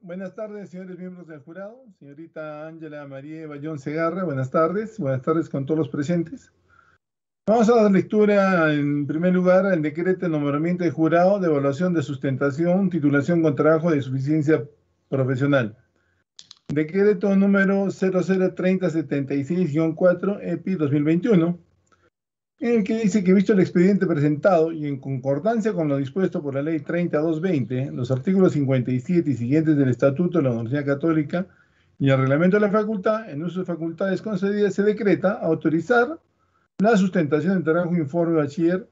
Buenas tardes, señores miembros del jurado. Señorita Ángela María Bayón Segarra, buenas tardes. Buenas tardes con todos los presentes. Vamos a dar lectura, en primer lugar, al decreto de nombramiento de jurado de evaluación de sustentación, titulación con trabajo de suficiencia profesional. Decreto número 003076-4, EPI 2021 en el que dice que visto el expediente presentado y en concordancia con lo dispuesto por la ley 30220, los artículos 57 y siguientes del Estatuto de la Universidad Católica y el reglamento de la facultad, en uso de facultades concedidas, se decreta autorizar la sustentación del trabajo informe bachiller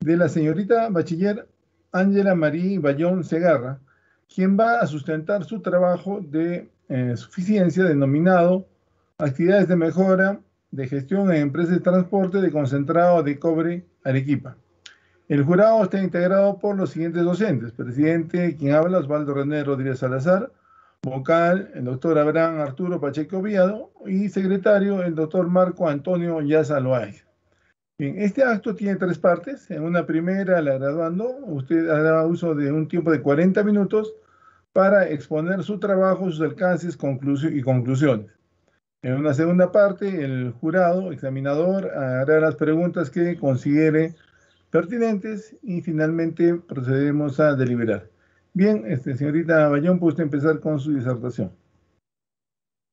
de la señorita bachiller Ángela María Bayón Segarra, quien va a sustentar su trabajo de eh, suficiencia denominado Actividades de Mejora de gestión en empresas de transporte de concentrado de cobre Arequipa. El jurado está integrado por los siguientes docentes. Presidente, quien habla, Osvaldo René Rodríguez Salazar. Vocal, el doctor Abraham Arturo Pacheco Viado. Y secretario, el doctor Marco Antonio Yaza Loaiz. Bien, este acto tiene tres partes. En una primera, la graduando, usted hará uso de un tiempo de 40 minutos para exponer su trabajo, sus alcances y conclusiones. En una segunda parte, el jurado examinador hará las preguntas que considere pertinentes y finalmente procedemos a deliberar. Bien, este, señorita Bayón, puede empezar con su disertación.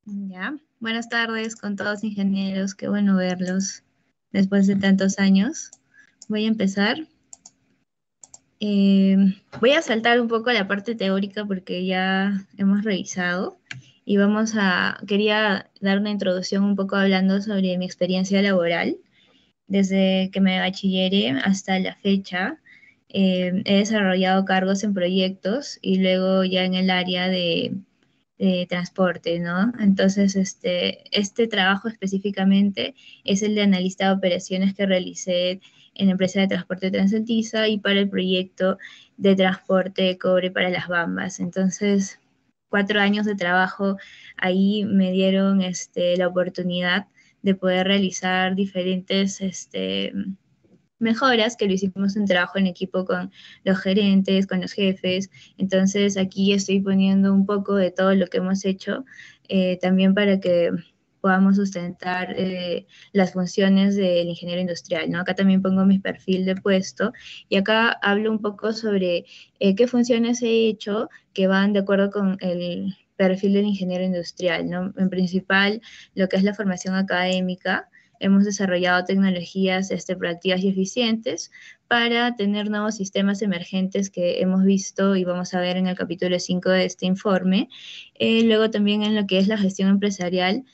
Ya, buenas tardes con todos ingenieros, qué bueno verlos después de tantos años. Voy a empezar. Eh, voy a saltar un poco la parte teórica porque ya hemos revisado y vamos a, quería dar una introducción un poco hablando sobre mi experiencia laboral. Desde que me bachilleré hasta la fecha, eh, he desarrollado cargos en proyectos y luego ya en el área de, transporte, ¿no? Entonces, este, este trabajo específicamente es el de analista de operaciones que realicé en la empresa de transporte Transaltiza y para el proyecto de transporte de cobre para las Bambas. Entonces, cuatro años de trabajo ahí me dieron este, la oportunidad de poder realizar diferentes este, mejoras que lo hicimos en trabajo en equipo con los gerentes, con los jefes. Entonces aquí estoy poniendo un poco de todo lo que hemos hecho eh, también para que podamos sustentar eh, las funciones del ingeniero industrial. ¿no? Acá también pongo mi perfil de puesto y acá hablo un poco sobre eh, qué funciones he hecho que van de acuerdo con el perfil del ingeniero industrial. ¿no? En principal, lo que es la formación académica, hemos desarrollado tecnologías este, proactivas y eficientes para tener nuevos sistemas emergentes que hemos visto y vamos a ver en el capítulo 5 de este informe. Eh, luego también en lo que es la gestión empresarial,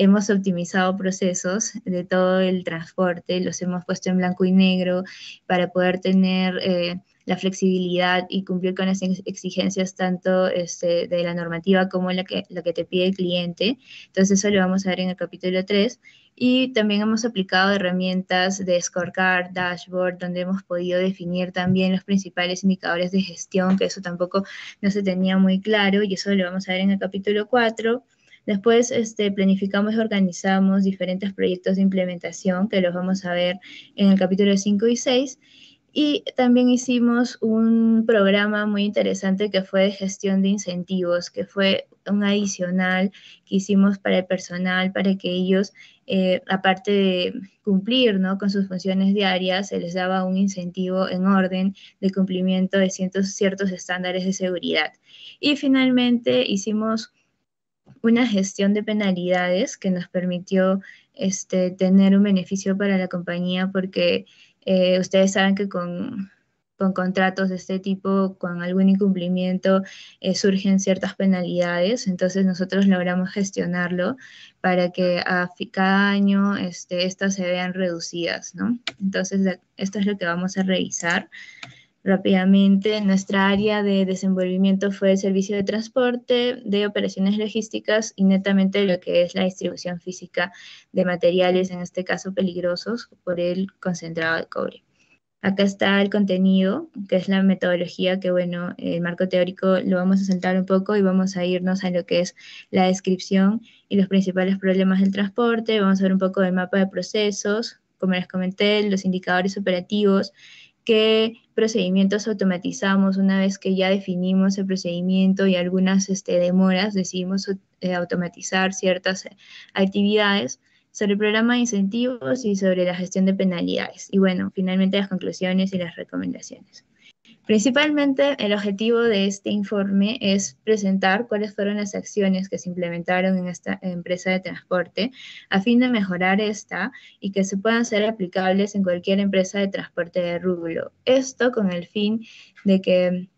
hemos optimizado procesos de todo el transporte, los hemos puesto en blanco y negro para poder tener eh, la flexibilidad y cumplir con las exigencias tanto este, de la normativa como la que, la que te pide el cliente. Entonces eso lo vamos a ver en el capítulo 3. Y también hemos aplicado herramientas de scorecard, dashboard, donde hemos podido definir también los principales indicadores de gestión, que eso tampoco no se tenía muy claro, y eso lo vamos a ver en el capítulo 4. Después este, planificamos y organizamos diferentes proyectos de implementación que los vamos a ver en el capítulo 5 y 6. Y también hicimos un programa muy interesante que fue de gestión de incentivos, que fue un adicional que hicimos para el personal, para que ellos, eh, aparte de cumplir ¿no? con sus funciones diarias, se les daba un incentivo en orden de cumplimiento de ciertos, ciertos estándares de seguridad. Y finalmente hicimos una gestión de penalidades que nos permitió este, tener un beneficio para la compañía porque eh, ustedes saben que con, contratos de este tipo, con algún incumplimiento, eh, surgen ciertas penalidades, entonces nosotros logramos gestionarlo para que a cada año este, estas se vean reducidas. Entonces, esto es lo que vamos a revisar rápidamente. Nuestra área de desenvolvimiento fue el servicio de transporte, de operaciones logísticas y netamente lo que es la distribución física de materiales, en este caso peligrosos, por el concentrado de cobre. Acá está el contenido, que es la metodología, que bueno, el marco teórico lo vamos a saltar un poco y vamos a irnos a lo que es la descripción y los principales problemas del transporte. Vamos a ver un poco del mapa de procesos, como les comenté, los indicadores operativos, que procedimientos automatizamos una vez que ya definimos el procedimiento y algunas este, demoras, decidimos eh, automatizar ciertas actividades sobre el programa de incentivos y sobre la gestión de penalidades. Y bueno, finalmente las conclusiones y las recomendaciones. Principalmente el objetivo de este informe es presentar cuáles fueron las acciones que se implementaron en esta empresa de transporte a fin de mejorar esta y que se puedan ser aplicables en cualquier empresa de transporte de rublo. Esto con el fin de que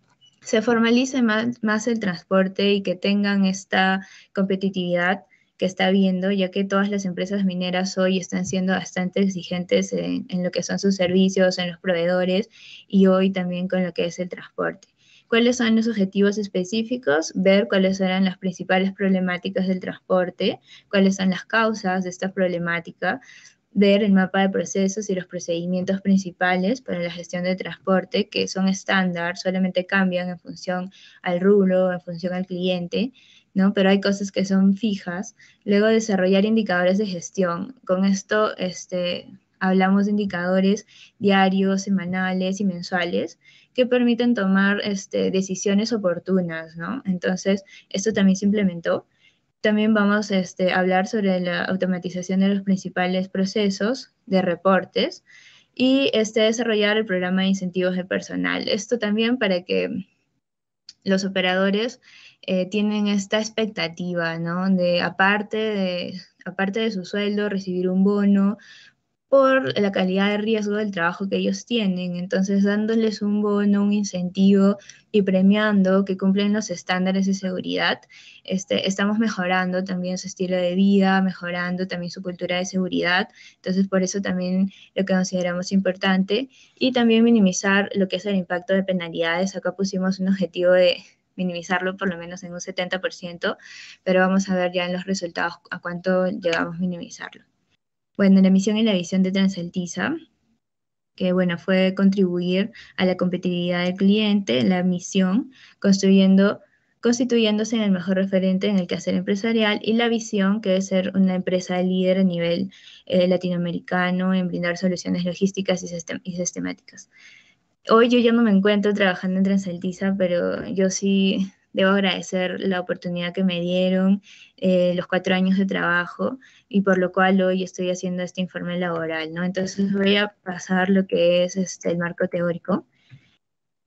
se formalice más, más el transporte y que tengan esta competitividad que está viendo, ya que todas las empresas mineras hoy están siendo bastante exigentes en, lo que son sus servicios, en los proveedores y hoy también con lo que es el transporte. ¿Cuáles son los objetivos específicos? Ver cuáles eran las principales problemáticas del transporte, cuáles son las causas de esta problemática, ver el mapa de procesos y los procedimientos principales para la gestión de transporte, que son estándar, solamente cambian en función al rubro, en función al cliente, ¿no? Pero hay cosas que son fijas. Luego desarrollar indicadores de gestión. Con esto este, hablamos de indicadores diarios, semanales y mensuales que permiten tomar este, decisiones oportunas, ¿no? Entonces, esto también se implementó. También vamos este, a hablar sobre la automatización de los principales procesos de reportes y este, desarrollar el programa de incentivos de personal. Esto también para que los operadores eh, tienen esta expectativa, ¿no? De aparte de, aparte de su sueldo, recibir un bono por la calidad de riesgo del trabajo que ellos tienen. Entonces, dándoles un bono, un incentivo y premiando que cumplen los estándares de seguridad, este, estamos mejorando también su estilo de vida, mejorando también su cultura de seguridad. Entonces, por eso también lo que consideramos importante y también minimizar lo que es el impacto de penalidades. Acá pusimos un objetivo de minimizarlo por lo menos en un 70%, pero vamos a ver ya en los resultados a cuánto llegamos a minimizarlo. Bueno, la misión y la visión de Transaltiza, que bueno, fue contribuir a la competitividad del cliente, la misión, construyendo constituyéndose en el mejor referente en el quehacer empresarial y la visión que es ser una empresa líder a nivel eh, latinoamericano en brindar soluciones logísticas y, y sistemáticas. Hoy yo ya no me encuentro trabajando en Transaltiza, pero yo sí debo agradecer la oportunidad que me dieron, eh, los cuatro años de trabajo y por lo cual hoy estoy haciendo este informe laboral, ¿no? Entonces voy a pasar lo que es este, el marco teórico.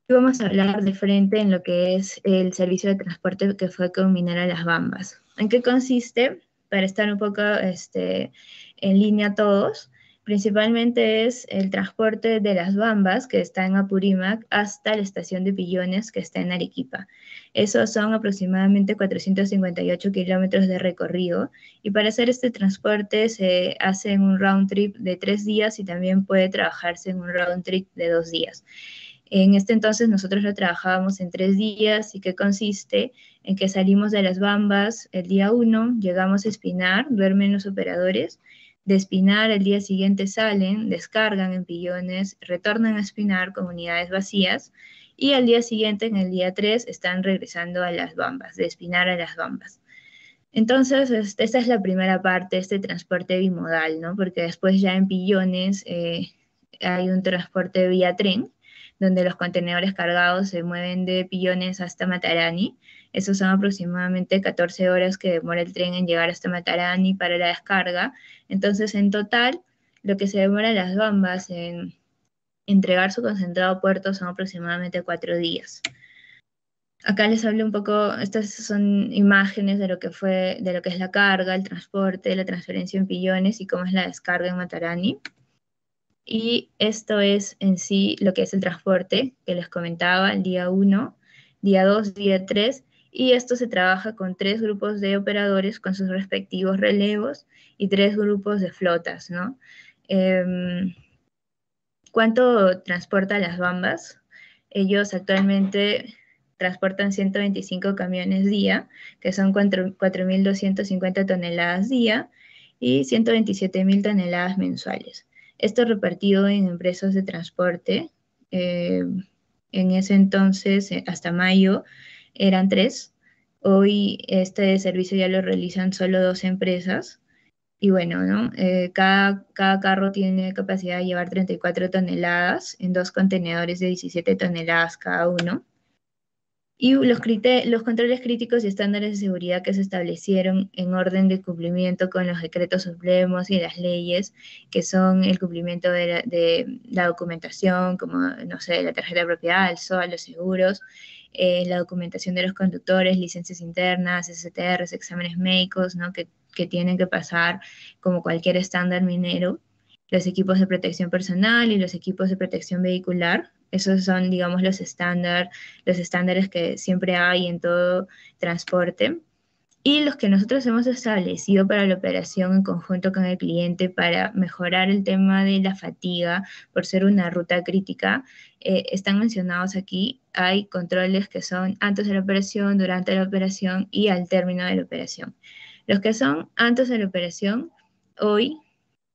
Y vamos a hablar de frente en lo que es el servicio de transporte que fue combinar a las Bambas. ¿En qué consiste? Para estar un poco este, en línea todos, Principalmente es el transporte de las bambas, que está en Apurímac, hasta la estación de Pillones, que está en Arequipa. Esos son aproximadamente 458 kilómetros de recorrido. Y para hacer este transporte se hace en un round trip de tres días y también puede trabajarse en un round trip de dos días. En este entonces nosotros lo trabajábamos en tres días y que consiste en que salimos de las bambas el día uno, llegamos a Espinar, duermen los operadores de Espinar el día siguiente salen, descargan en pillones, retornan a Espinar con unidades vacías y al día siguiente, en el día 3, están regresando a las bambas, de Espinar a las bambas. Entonces, esta es la primera parte, este transporte bimodal, ¿no? Porque después ya en pillones eh, hay un transporte vía tren, donde los contenedores cargados se mueven de pillones hasta Matarani esos son aproximadamente 14 horas que demora el tren en llegar hasta Matarani para la descarga. Entonces, en total, lo que se demora las bambas en entregar su concentrado a puerto son aproximadamente cuatro días. Acá les hablo un poco, estas son imágenes de lo que fue, de lo que es la carga, el transporte, la transferencia en pillones y cómo es la descarga en Matarani. Y esto es en sí lo que es el transporte que les comentaba el día 1, día 2, día 3 y esto se trabaja con tres grupos de operadores con sus respectivos relevos y tres grupos de flotas, ¿no? Em, ¿Cuánto transporta las bambas? Ellos actualmente transportan 125 camiones día, que son 4.250 toneladas día y 127.000 toneladas mensuales. Esto repartido en empresas de transporte. Em, en ese entonces, eh, hasta mayo, eran tres. Hoy este servicio ya lo realizan solo dos empresas y bueno, ¿no? Eh, cada, cada carro tiene capacidad de llevar 34 toneladas en dos contenedores de 17 toneladas cada uno. Y los, los controles críticos y estándares de seguridad que se establecieron en orden de cumplimiento con los decretos supremos y las leyes, que son el cumplimiento de la, documentación, como, no sé, la tarjeta de propiedad, el SOA, los seguros, eh, la documentación de los conductores, licencias internas, STRs, exámenes médicos, ¿no? que que tienen que pasar como cualquier estándar minero, los equipos de protección personal y los equipos de protección vehicular. Esos son, digamos, los, estándar, los estándares que siempre hay en todo transporte. Y los que nosotros hemos establecido para la operación en conjunto con el cliente para mejorar el tema de la fatiga por ser una ruta crítica, eh, están mencionados aquí. Hay controles que son antes de la operación, durante la operación y al término de la operación. Los que son antes de la operación, hoy,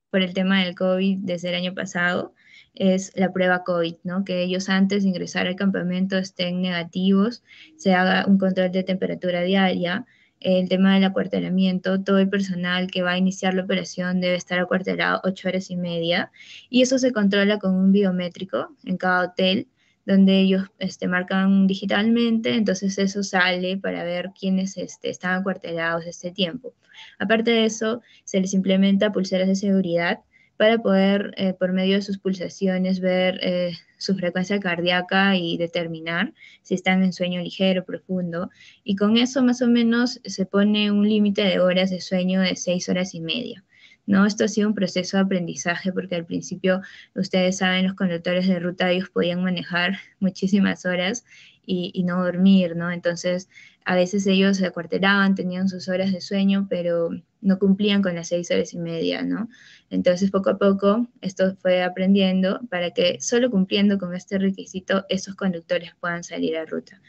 por el tema del COVID desde el año pasado, es la prueba COVID, ¿no? Que ellos antes de ingresar al campamento estén negativos, se haga un control de temperatura diaria, el tema del acuartelamiento, todo el personal que va a iniciar la operación debe estar acuartelado ocho horas y media y eso se controla con un biométrico en cada hotel donde ellos este, marcan digitalmente, entonces eso sale para ver quiénes este, están acuartelados este tiempo. Aparte de eso, se les implementa pulseras de seguridad para poder, eh, por medio de sus pulsaciones, ver eh, su frecuencia cardíaca y determinar si están en sueño ligero, profundo. Y con eso más o menos se pone un límite de horas de sueño de seis horas y media. ¿no? Esto ha sido un proceso de aprendizaje porque al principio, ustedes saben, los conductores de ruta ellos podían manejar muchísimas horas y, no dormir, ¿no? Entonces, a veces ellos se acuartelaban, tenían sus horas de sueño, pero no cumplían con las seis horas y media, ¿no? Entonces, poco a poco, esto fue aprendiendo para que solo cumpliendo con este requisito, esos conductores puedan salir a ruta.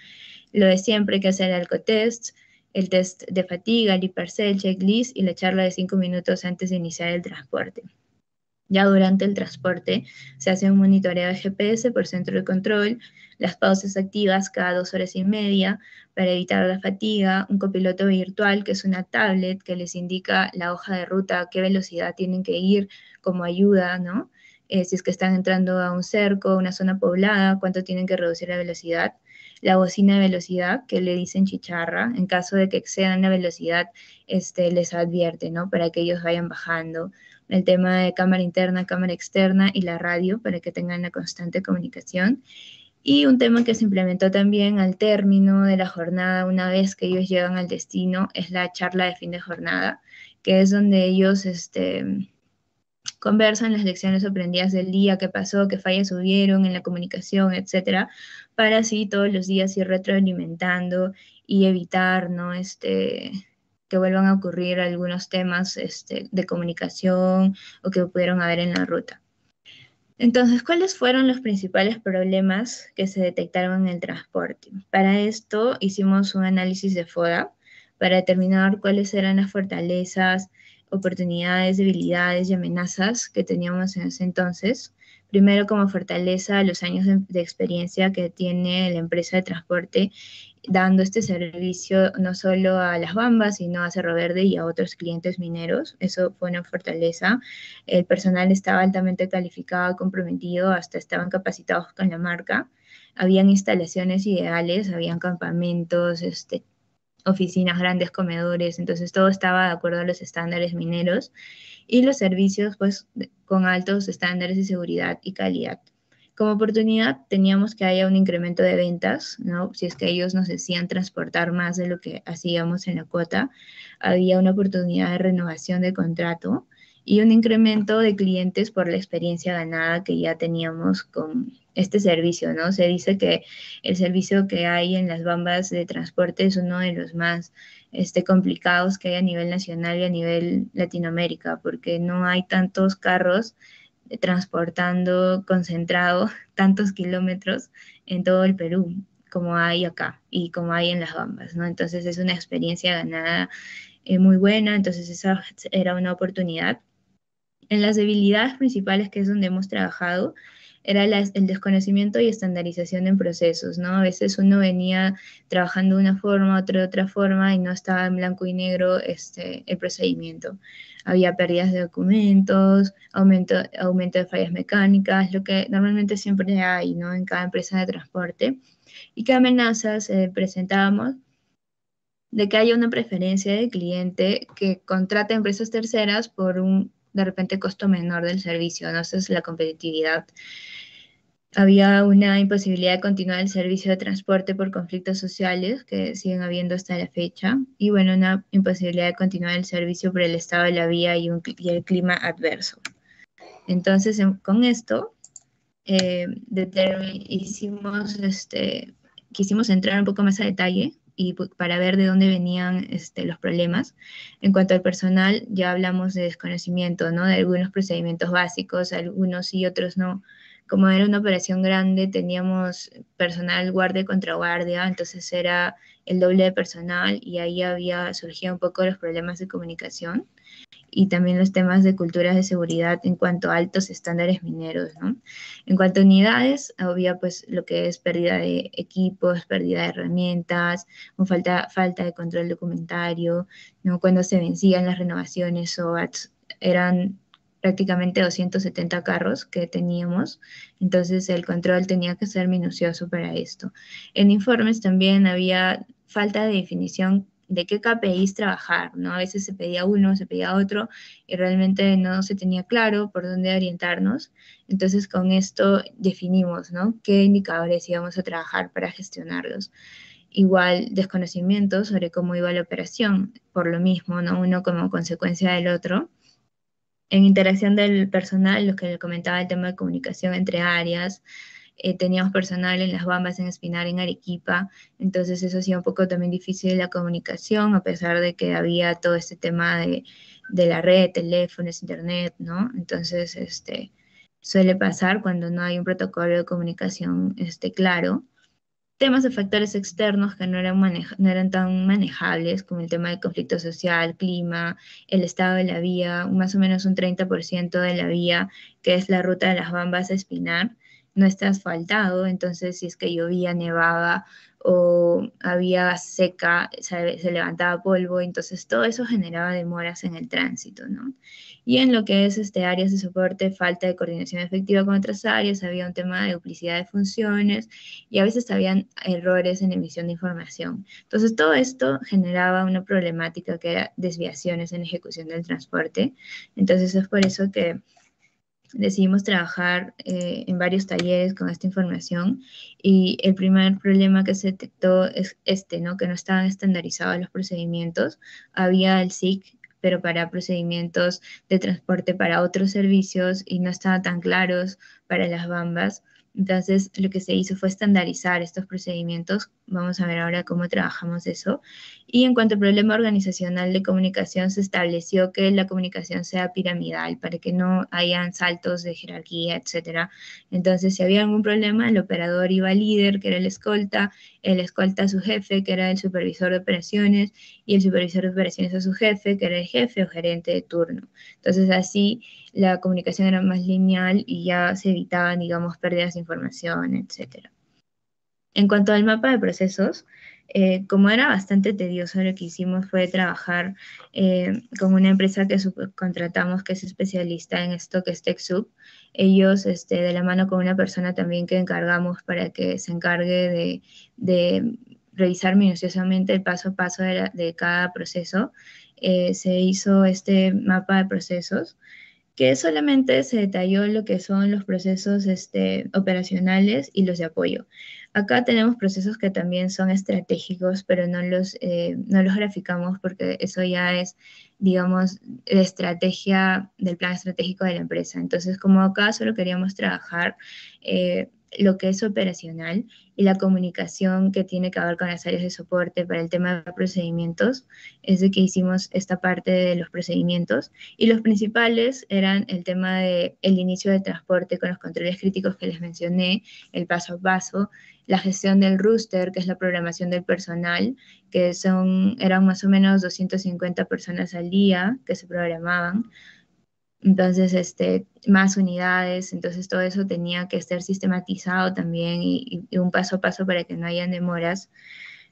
Lo de siempre, que hacer el alcotest, el test de fatiga, el hipercel, checklist y la charla de cinco minutos antes de iniciar el transporte. Ya durante el transporte se hace un monitoreo de GPS por centro de control, las pausas activas cada dos horas y media para evitar la fatiga, un copiloto virtual que es una tablet que les indica la hoja de ruta, qué velocidad tienen que ir como ayuda, ¿no? Eh, si es que están entrando a un cerco, una zona poblada, cuánto tienen que reducir la velocidad la bocina de velocidad que le dicen chicharra, en caso de que excedan la velocidad, este, les advierte, ¿no? Para que ellos vayan bajando. El tema de cámara interna, cámara externa y la radio para que tengan la constante comunicación. Y un tema que se implementó también al término de la jornada, una vez que ellos llegan al destino, es la charla de fin de jornada, que es donde ellos este, conversan las lecciones aprendidas del día, qué pasó, qué fallas hubieron en la comunicación, etcétera, para así todos los días ir retroalimentando y evitar, ¿no? Este, que vuelvan a ocurrir algunos temas este, de comunicación o que pudieron haber en la ruta. Entonces, ¿cuáles fueron los principales problemas que se detectaron en el transporte? Para esto hicimos un análisis de FODA para determinar cuáles eran las fortalezas, oportunidades, debilidades y amenazas que teníamos en ese entonces. Primero, como fortaleza, los años de, experiencia que tiene la empresa de transporte dando este servicio no solo a las Bambas, sino a Cerro Verde y a otros clientes mineros. Eso fue una fortaleza. El personal estaba altamente calificado, comprometido, hasta estaban capacitados con la marca. Habían instalaciones ideales, habían campamentos, este, oficinas, grandes comedores, entonces todo estaba de acuerdo a los estándares mineros y los servicios pues con altos estándares de seguridad y calidad. Como oportunidad teníamos que haya un incremento de ventas, ¿no? Si es que ellos nos decían transportar más de lo que hacíamos en la cuota, había una oportunidad de renovación de contrato y un incremento de clientes por la experiencia ganada que ya teníamos con este servicio, ¿no? Se dice que el servicio que hay en las bambas de transporte es uno de los más este, complicados que hay a nivel nacional y a nivel Latinoamérica, porque no hay tantos carros transportando concentrado tantos kilómetros en todo el Perú como hay acá y como hay en las bambas, ¿no? Entonces es una experiencia ganada eh, muy buena, entonces esa era una oportunidad. En las debilidades principales, que es donde hemos trabajado, era el desconocimiento y estandarización en procesos, ¿no? A veces uno venía trabajando de una forma, otro de otra forma y no estaba en blanco y negro este, el procedimiento. Había pérdidas de documentos, aumento, aumento de fallas mecánicas, lo que normalmente siempre hay, ¿no? En cada empresa de transporte. ¿Y qué amenazas eh, presentábamos? de que haya una preferencia del cliente que contrate empresas terceras por un, de repente, costo menor del servicio, ¿no? Esa es la competitividad. Había una imposibilidad de continuar el servicio de transporte por conflictos sociales que siguen habiendo hasta la fecha y, bueno, una imposibilidad de continuar el servicio por el estado de la vía y, el clima adverso. Entonces, con esto, eh, hicimos, este, quisimos entrar un poco más a detalle y para ver de dónde venían este, los problemas. En cuanto al personal, ya hablamos de desconocimiento, ¿no? De algunos procedimientos básicos, algunos y otros no. Como era una operación grande, teníamos personal guardia contra guardia, entonces era el doble de personal y ahí había surgido un poco los problemas de comunicación y también los temas de culturas de seguridad en cuanto a altos estándares mineros, ¿no? En cuanto a unidades, había pues lo que es pérdida de equipos, pérdida de herramientas, falta, falta de control documentario, ¿no? Cuando se vencían las renovaciones o eran prácticamente 270 carros que teníamos, entonces el control tenía que ser minucioso para esto. En informes también había falta de definición de qué KPIs trabajar, ¿no? A veces se pedía uno, se pedía otro y realmente no se tenía claro por dónde orientarnos. Entonces con esto definimos, ¿no? Qué indicadores íbamos a trabajar para gestionarlos. Igual desconocimiento sobre cómo iba la operación, por lo mismo, ¿no? Uno como consecuencia del otro. En interacción del personal, lo que le comentaba el tema de comunicación entre áreas, eh, teníamos personal en las Bambas, en Espinar, en Arequipa, entonces eso hacía un poco también difícil la comunicación, a pesar de que había todo este tema de, de la red, teléfonos, internet, ¿no? Entonces, este, suele pasar cuando no hay un protocolo de comunicación este, claro. Temas de factores externos que no eran, no eran tan manejables, como el tema del conflicto social, clima, el estado de la vía, más o menos un 30% de la vía, que es la ruta de las Bambas a Espinar, no está asfaltado, entonces si es que llovía, nevaba o había seca, se, levantaba polvo, entonces todo eso generaba demoras en el tránsito, ¿no? Y en lo que es este, áreas de soporte, falta de coordinación efectiva con otras áreas, había un tema de duplicidad de funciones y a veces habían errores en emisión de información. Entonces todo esto generaba una problemática que era desviaciones en ejecución del transporte. Entonces es por eso que decidimos trabajar eh, en varios talleres con esta información y el primer problema que se detectó es este, ¿no? que no estaban estandarizados los procedimientos. Había el SIC, pero para procedimientos de transporte para otros servicios y no estaban tan claros para las bambas. Entonces, lo que se hizo fue estandarizar estos procedimientos. Vamos a ver ahora cómo trabajamos eso. Y en cuanto al problema organizacional de comunicación, se estableció que la comunicación sea piramidal para que no hayan saltos de jerarquía, etc. Entonces, si había algún problema, el operador iba al líder, que era el escolta, el escolta a su jefe, que era el supervisor de operaciones, y el supervisor de operaciones a su jefe, que era el jefe o gerente de turno. Entonces, así la comunicación era más lineal y ya se evitaban, digamos, pérdidas de información, etc. En cuanto al mapa de procesos, eh, como era bastante tedioso, lo que hicimos fue trabajar eh, con una empresa que contratamos que es especialista en esto, que es TechSoup. Ellos, este, de la mano con una persona también que encargamos para que se encargue de, revisar minuciosamente el paso a paso de, cada proceso, eh, se hizo este mapa de procesos que solamente se detalló lo que son los procesos este, operacionales y los de apoyo. Acá tenemos procesos que también son estratégicos, pero no los, eh, no los graficamos porque eso ya es, digamos, la estrategia del plan estratégico de la empresa. Entonces, como acá solo queríamos trabajar eh, lo que es operacional y la comunicación que tiene que ver con las áreas de soporte para el tema de procedimientos, es de que hicimos esta parte de los procedimientos. Y los principales eran el tema de el inicio de transporte con los controles críticos que les mencioné, el paso a paso, la gestión del rooster, que es la programación del personal, que son eran más o menos 250 personas al día que se programaban, entonces este, más unidades, entonces todo eso tenía que ser sistematizado también y, un paso a paso para que no hayan demoras.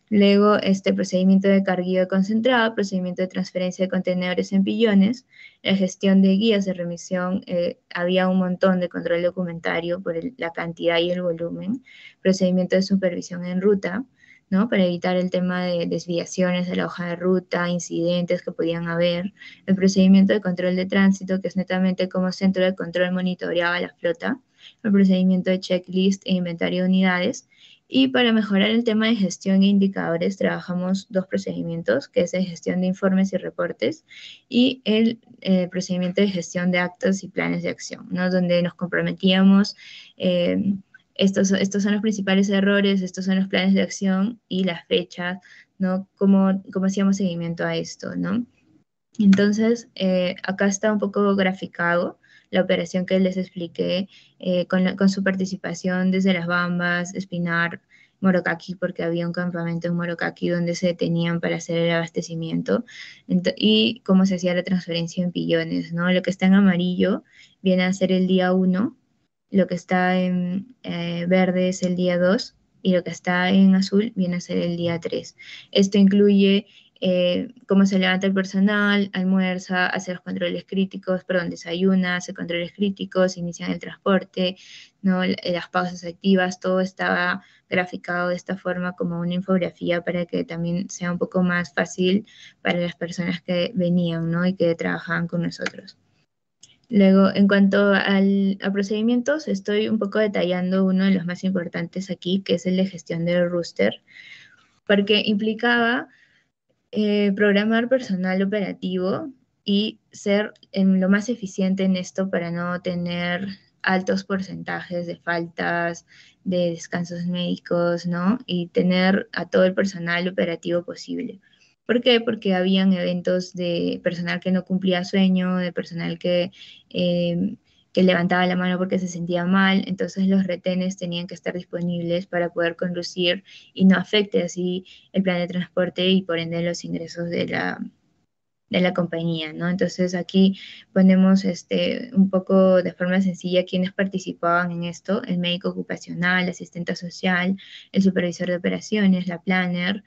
Luego, este procedimiento de carguillo concentrado, procedimiento de transferencia de contenedores en pillones, la gestión de guías de remisión, eh, había un montón de control documentario por la cantidad y el volumen, procedimiento de supervisión en ruta, ¿no? Para evitar el tema de desviaciones de la hoja de ruta, incidentes que podían haber, el procedimiento de control de tránsito, que es netamente como centro de control monitoreaba la flota, el procedimiento de checklist e inventario de unidades, y para mejorar el tema de gestión e indicadores, trabajamos dos procedimientos, que es la gestión de informes y reportes y el eh, procedimiento de gestión de actos y planes de acción, ¿no? donde nos comprometíamos eh, estos, son los principales errores, estos son los planes de acción y las fechas, ¿no? Cómo, cómo hacíamos seguimiento a esto, ¿no? Entonces, eh, acá está un poco graficado la operación que les expliqué eh, con, su participación desde las Bambas, Espinar, Morocaki, porque había un campamento en Morocaki donde se detenían para hacer el abastecimiento, y cómo se hacía la transferencia en pillones, ¿no? Lo que está en amarillo viene a ser el día 1, lo que está en eh, verde es el día 2 y lo que está en azul viene a ser el día 3. Esto incluye eh, cómo se levanta el personal, almuerza, hace los controles críticos, perdón, desayuna, hace controles críticos, inician el transporte, ¿no? las pausas activas, todo estaba graficado de esta forma como una infografía para que también sea un poco más fácil para las personas que venían ¿no? y que trabajaban con nosotros. Luego, en cuanto al, a procedimientos, estoy un poco detallando uno de los más importantes aquí, que es el de gestión del rooster, porque implicaba eh, programar personal operativo y ser en lo más eficiente en esto para no tener altos porcentajes de faltas, de descansos médicos, ¿no? Y tener a todo el personal operativo posible. ¿Por qué? Porque habían eventos de personal que no cumplía sueño, de personal que, eh, que levantaba la mano porque se sentía mal, entonces los retenes tenían que estar disponibles para poder conducir y no afecte así el plan de transporte y por ende los ingresos de la, de la compañía, ¿no? Entonces aquí ponemos este, un poco de forma sencilla quienes participaban en esto, el médico ocupacional, el asistente social, el supervisor de operaciones, la planner,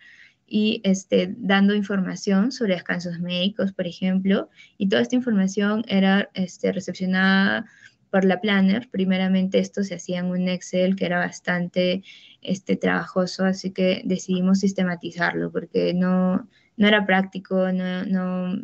y este, dando información sobre descansos médicos, por ejemplo, y toda esta información era este, recepcionada por la planner. Primeramente esto se hacía en un Excel que era bastante este, trabajoso, así que decidimos sistematizarlo porque no, no era práctico, no, no,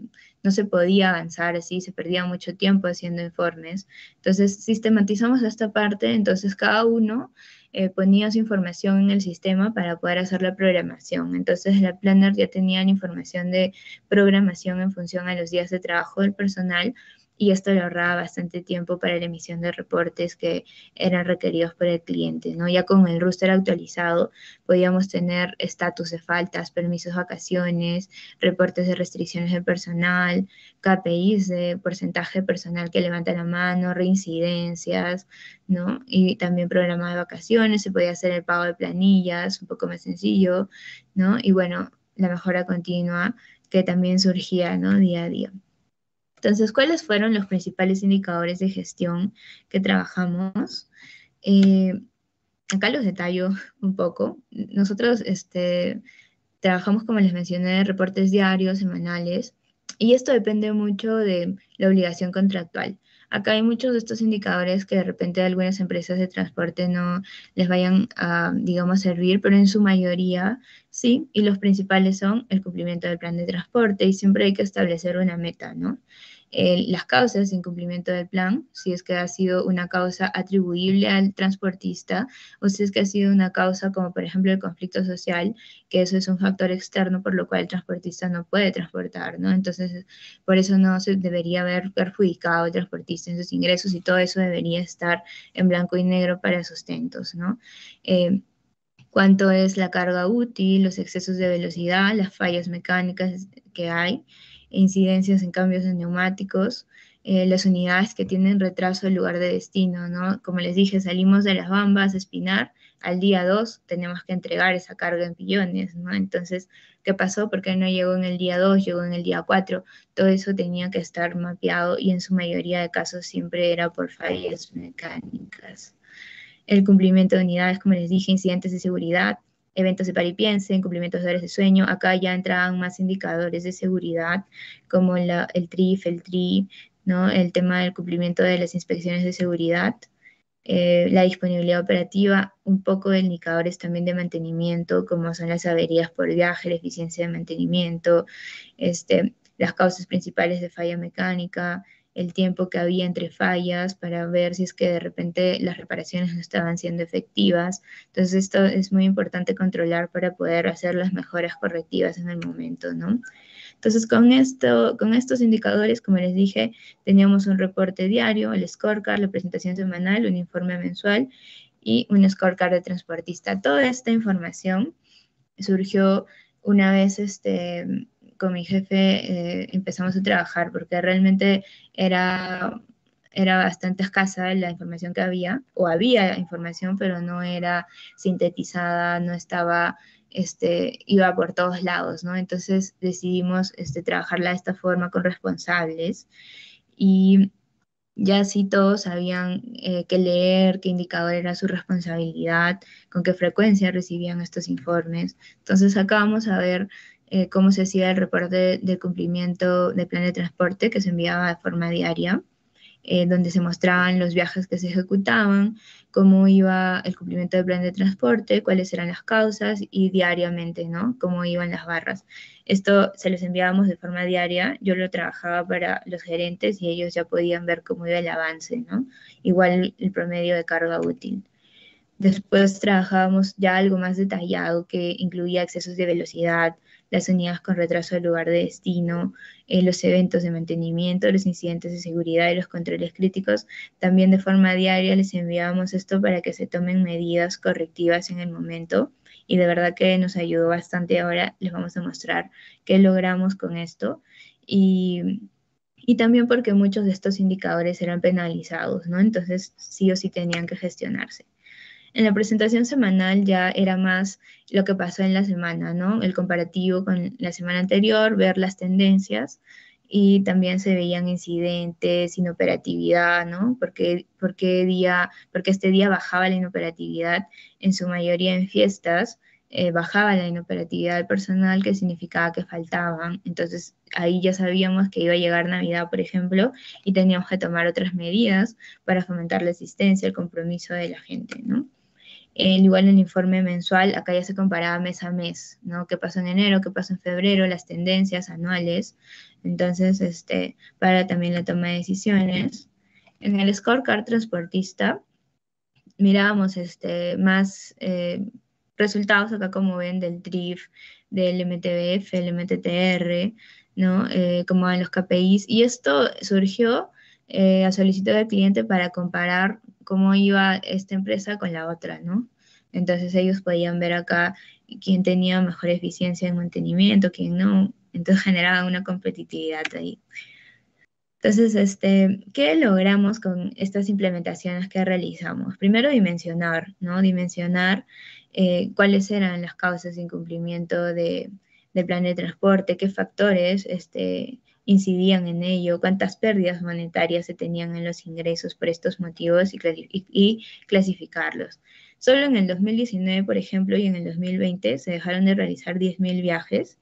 no se podía avanzar así, se perdía mucho tiempo haciendo informes. Entonces sistematizamos esta parte, entonces cada uno eh, ponía su información en el sistema para poder hacer la programación. Entonces la planner ya tenía información de programación en función a los días de trabajo del personal y esto le ahorraba bastante tiempo para la emisión de reportes que eran requeridos por el cliente. ¿no? Ya con el roster actualizado podíamos tener estatus de faltas, permisos de vacaciones, reportes de restricciones de personal, KPIs de porcentaje de personal que levanta la mano, reincidencias, ¿no? y también programa de vacaciones, se podía hacer el pago de planillas, un poco más sencillo, ¿no? y bueno, la mejora continua que también surgía ¿no? día a día. Entonces, ¿cuáles fueron los principales indicadores de gestión que trabajamos? Eh, acá los detallo un poco. Nosotros este, trabajamos, como les mencioné, reportes diarios, semanales, y esto depende mucho de la obligación contractual. Acá hay muchos de estos indicadores que de repente algunas empresas de transporte no les vayan a, digamos, servir, pero en su mayoría sí, y los principales son el cumplimiento del plan de transporte y siempre hay que establecer una meta, ¿no? Las causas de incumplimiento del plan, si es que ha sido una causa atribuible al transportista o si es que ha sido una causa como por ejemplo el conflicto social, que eso es un factor externo por lo cual el transportista no puede transportar, ¿no? Entonces, por eso no se debería haber perjudicado el transportista en sus ingresos y todo eso debería estar en blanco y negro para sustentos, ¿no? Eh, cuánto es la carga útil, los excesos de velocidad, las fallas mecánicas que hay, incidencias en cambios de neumáticos, eh, las unidades que tienen retraso al lugar de destino, ¿no? Como les dije, salimos de las bambas a espinar, al día 2 tenemos que entregar esa carga en pillones, ¿no? Entonces, qué pasó, por qué no llegó en el día 2, llegó en el día 4. Todo eso tenía que estar mapeado y en su mayoría de casos siempre era por fallas mecánicas. El cumplimiento de unidades, como les dije, incidentes de seguridad, eventos de paripiense, incumplimientos de horas de sueño. Acá ya entraban más indicadores de seguridad como el TRIF, el TRI, ¿no? el tema del cumplimiento de las inspecciones de seguridad. Eh, la disponibilidad operativa, un poco de indicadores también de mantenimiento, como son las averías por viaje, la eficiencia de mantenimiento, este, las causas principales de falla mecánica, el tiempo que había entre fallas para ver si es que de repente las reparaciones no estaban siendo efectivas. Entonces esto es muy importante controlar para poder hacer las mejoras correctivas en el momento, ¿no? Entonces, con, esto, con estos indicadores, como les dije, teníamos un reporte diario, el scorecard, la presentación semanal, un informe mensual y un scorecard de transportista. Toda esta información surgió una vez este, con mi jefe eh, empezamos a trabajar porque realmente era, era bastante escasa la información que había, o había información, pero no era sintetizada, no estaba este, iba por todos lados, ¿no? Entonces decidimos este, trabajarla de esta forma con responsables y ya así todos sabían eh, qué leer, qué indicador era su responsabilidad, con qué frecuencia recibían estos informes. Entonces acá vamos a ver eh, cómo se hacía el reporte de cumplimiento del plan de transporte que se enviaba de forma diaria. Eh, donde se mostraban los viajes que se ejecutaban, cómo iba el cumplimiento del plan de transporte, cuáles eran las causas y diariamente, ¿no? Cómo iban las barras. Esto se les enviábamos de forma diaria, yo lo trabajaba para los gerentes y ellos ya podían ver cómo iba el avance, ¿no? Igual el promedio de carga útil. Después trabajábamos ya algo más detallado que incluía excesos de velocidad, las unidades con retraso del lugar de destino, eh, los eventos de mantenimiento, los incidentes de seguridad y los controles críticos. También de forma diaria les enviábamos esto para que se tomen medidas correctivas en el momento y de verdad que nos ayudó bastante. Ahora les vamos a mostrar qué logramos con esto y, y también porque muchos de estos indicadores eran penalizados, ¿no? Entonces sí o sí tenían que gestionarse. En la presentación semanal ya era más lo que pasó en la semana, ¿no? El comparativo con la semana anterior, ver las tendencias y también se veían incidentes, inoperatividad, ¿no? Porque, porque, día, porque este día bajaba la inoperatividad, en su mayoría en fiestas, eh, bajaba la inoperatividad del personal, que significaba que faltaban. Entonces ahí ya sabíamos que iba a llegar Navidad, por ejemplo, y teníamos que tomar otras medidas para fomentar la asistencia, el compromiso de la gente, ¿no? Igual en el informe mensual, acá ya se comparaba mes a mes, ¿no? ¿Qué pasó en enero? ¿Qué pasó en febrero? Las tendencias anuales. Entonces, este, para también la toma de decisiones. En el scorecard transportista, mirábamos este, más eh, resultados acá, como ven, del TRIF, del MTBF, el MTTR, ¿no? Eh, como en los KPIs. Y esto surgió eh, a solicitud del cliente para comparar cómo iba esta empresa con la otra, ¿no? Entonces ellos podían ver acá quién tenía mejor eficiencia en mantenimiento, quién no. Entonces generaban una competitividad ahí. Entonces, este, ¿qué logramos con estas implementaciones que realizamos? Primero, dimensionar, ¿no? Dimensionar eh, cuáles eran las causas de incumplimiento de, del plan de transporte, qué factores este, incidían en ello, cuántas pérdidas monetarias se tenían en los ingresos por estos motivos y, clasificarlos. Solo en el 2019, por ejemplo, y en el 2020 se dejaron de realizar 10.000 viajes,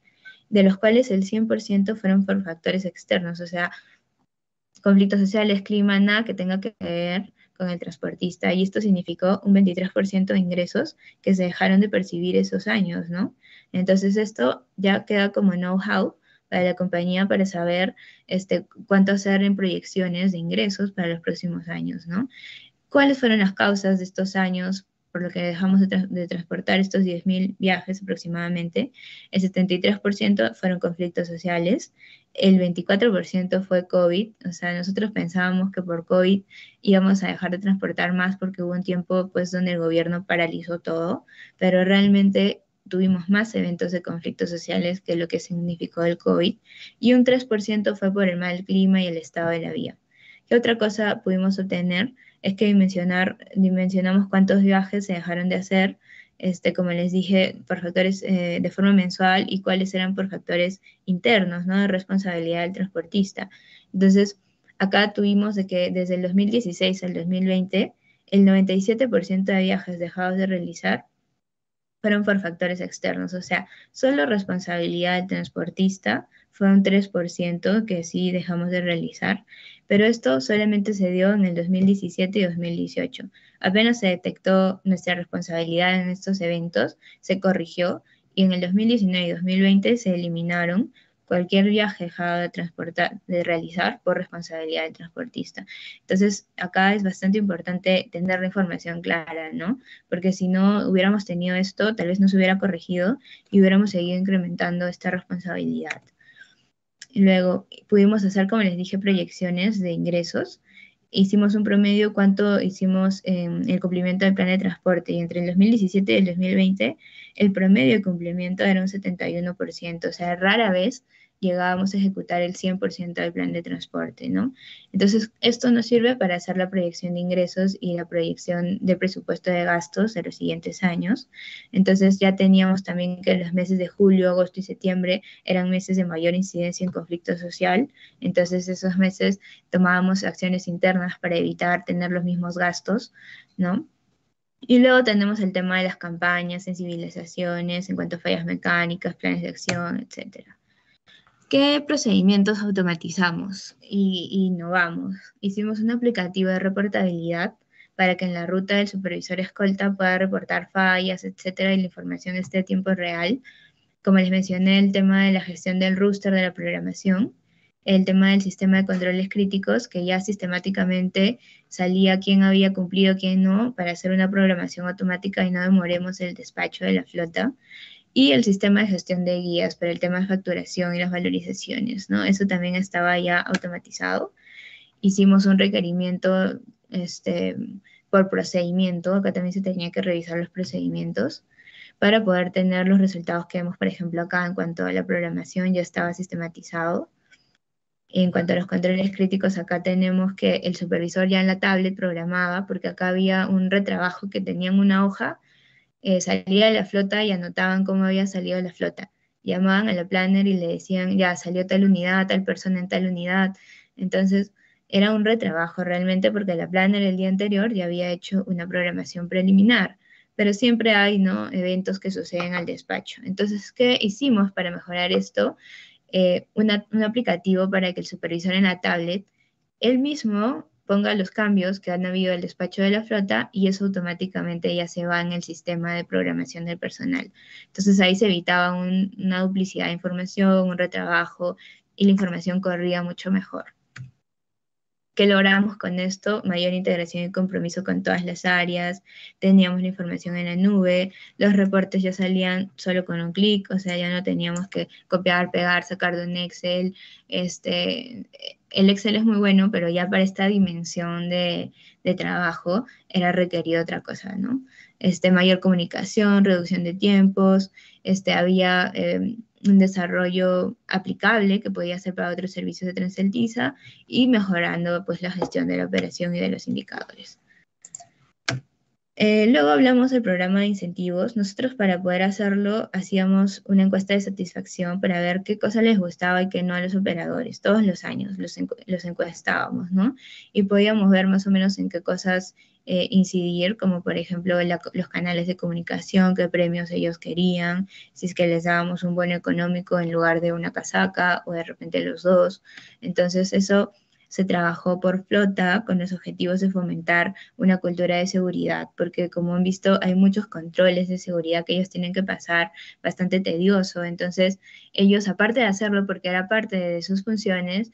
de los cuales el 100% fueron por factores externos, o sea, conflictos sociales, clima, nada que tenga que ver con el transportista. Y esto significó un 23% de ingresos que se dejaron de percibir esos años, ¿no? Entonces esto ya queda como know-how para la compañía para saber este, cuánto hacer en proyecciones de ingresos para los próximos años, ¿no? ¿Cuáles fueron las causas de estos años por lo que dejamos de, transportar estos 10.000 viajes aproximadamente? El 73% fueron conflictos sociales, el 24% fue COVID, o sea, nosotros pensábamos que por COVID íbamos a dejar de transportar más porque hubo un tiempo pues donde el gobierno paralizó todo, pero realmente tuvimos más eventos de conflictos sociales que lo que significó el COVID y un 3% fue por el mal clima y el estado de la vía. ¿Qué otra cosa pudimos obtener? Es que dimensionar, dimensionamos cuántos viajes se dejaron de hacer este, como les dije, por factores eh, de forma mensual y cuáles eran por factores internos, ¿no? De responsabilidad del transportista. Entonces, acá tuvimos de que desde el 2016 al 2020, el 97% de viajes dejados de realizar fueron por factores externos, o sea, solo responsabilidad del transportista fue un 3% que sí dejamos de realizar, pero esto solamente se dio en el 2017 y 2018. Apenas se detectó nuestra responsabilidad en estos eventos, se corrigió y en el 2019 y 2020 se eliminaron cualquier viaje dejado de, transportar, de realizar por responsabilidad del transportista. Entonces, acá es bastante importante tener la información clara, ¿no? Porque si no hubiéramos tenido esto, tal vez no se hubiera corregido y hubiéramos seguido incrementando esta responsabilidad. Luego, pudimos hacer, como les dije, proyecciones de ingresos. Hicimos un promedio cuánto hicimos en el cumplimiento del plan de transporte y entre el 2017 y el 2020 el promedio de cumplimiento era un 71%, o sea, rara vez llegábamos a ejecutar el 100% del plan de transporte, ¿no? Entonces, esto nos sirve para hacer la proyección de ingresos y la proyección de presupuesto de gastos de los siguientes años. Entonces, ya teníamos también que los meses de julio, agosto y septiembre eran meses de mayor incidencia en conflicto social. Entonces, esos meses tomábamos acciones internas para evitar tener los mismos gastos, ¿no? Y luego tenemos el tema de las campañas, sensibilizaciones en cuanto a fallas mecánicas, planes de acción, etcétera. ¿Qué procedimientos automatizamos y innovamos? Hicimos un aplicativo de reportabilidad para que en la ruta del supervisor escolta pueda reportar fallas, etcétera, y la información esté a tiempo real. Como les mencioné, el tema de la gestión del rooster de la programación, el tema del sistema de controles críticos, que ya sistemáticamente salía quién había cumplido, quién no, para hacer una programación automática y no demoremos el despacho de la flota y el sistema de gestión de guías para el tema de facturación y las valorizaciones, ¿no? Eso también estaba ya automatizado. Hicimos un requerimiento este, por procedimiento, acá también se tenía que revisar los procedimientos para poder tener los resultados que vemos, por ejemplo, acá en cuanto a la programación ya estaba sistematizado. En cuanto a los controles críticos, acá tenemos que el supervisor ya en la tablet programaba, porque acá había un retrabajo que tenían una hoja eh, salía de la flota y anotaban cómo había salido la flota. Llamaban a la planner y le decían, ya salió tal unidad, tal persona en tal unidad. Entonces, era un retrabajo realmente porque la planner el día anterior ya había hecho una programación preliminar, pero siempre hay ¿no? eventos que suceden al despacho. Entonces, ¿qué hicimos para mejorar esto? Eh, un aplicativo para que el supervisor en la tablet, él mismo ponga los cambios que han habido al despacho de la flota y eso automáticamente ya se va en el sistema de programación del personal. Entonces ahí se evitaba una duplicidad de información, un retrabajo y la información corría mucho mejor. ¿Qué logramos con esto? Mayor integración y compromiso con todas las áreas, teníamos la información en la nube, los reportes ya salían solo con un clic, o sea, ya no teníamos que copiar, pegar, sacar de un Excel. Este, el Excel es muy bueno, pero ya para esta dimensión de, trabajo era requerido otra cosa, ¿no? Este, mayor comunicación, reducción de tiempos, este, había... Em, un desarrollo aplicable que podía ser para otros servicios de Transeltiza y mejorando pues la gestión de la operación y de los indicadores. Eh, luego hablamos del programa de incentivos. Nosotros para poder hacerlo hacíamos una encuesta de satisfacción para ver qué cosa les gustaba y qué no a los operadores. Todos los años los, encuestábamos, ¿no? Y podíamos ver más o menos en qué cosas eh, incidir, como por ejemplo los canales de comunicación, qué premios ellos querían, si es que les dábamos un bono económico en lugar de una casaca o de repente los dos. Entonces eso se trabajó por flota con los objetivos de fomentar una cultura de seguridad, porque como han visto hay muchos controles de seguridad que ellos tienen que pasar, bastante tedioso. Entonces ellos, aparte de hacerlo porque era parte de sus funciones,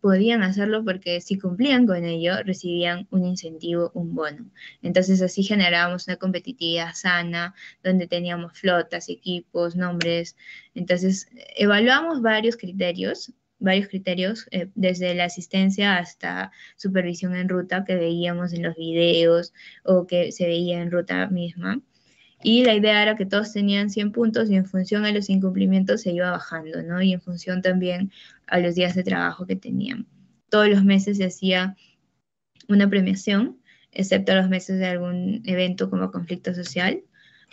podían hacerlo porque si cumplían con ello, recibían un incentivo, un bono. Entonces así generábamos una competitividad sana, donde teníamos flotas, equipos, nombres. Entonces evaluamos varios criterios varios criterios, eh, desde la asistencia hasta supervisión en ruta que veíamos en los videos o que se veía en ruta misma. Y la idea era que todos tenían 100 puntos y en función a los incumplimientos se iba bajando, ¿no? Y en función también a los días de trabajo que tenían. Todos los meses se hacía una premiación, excepto los meses de algún evento como conflicto social.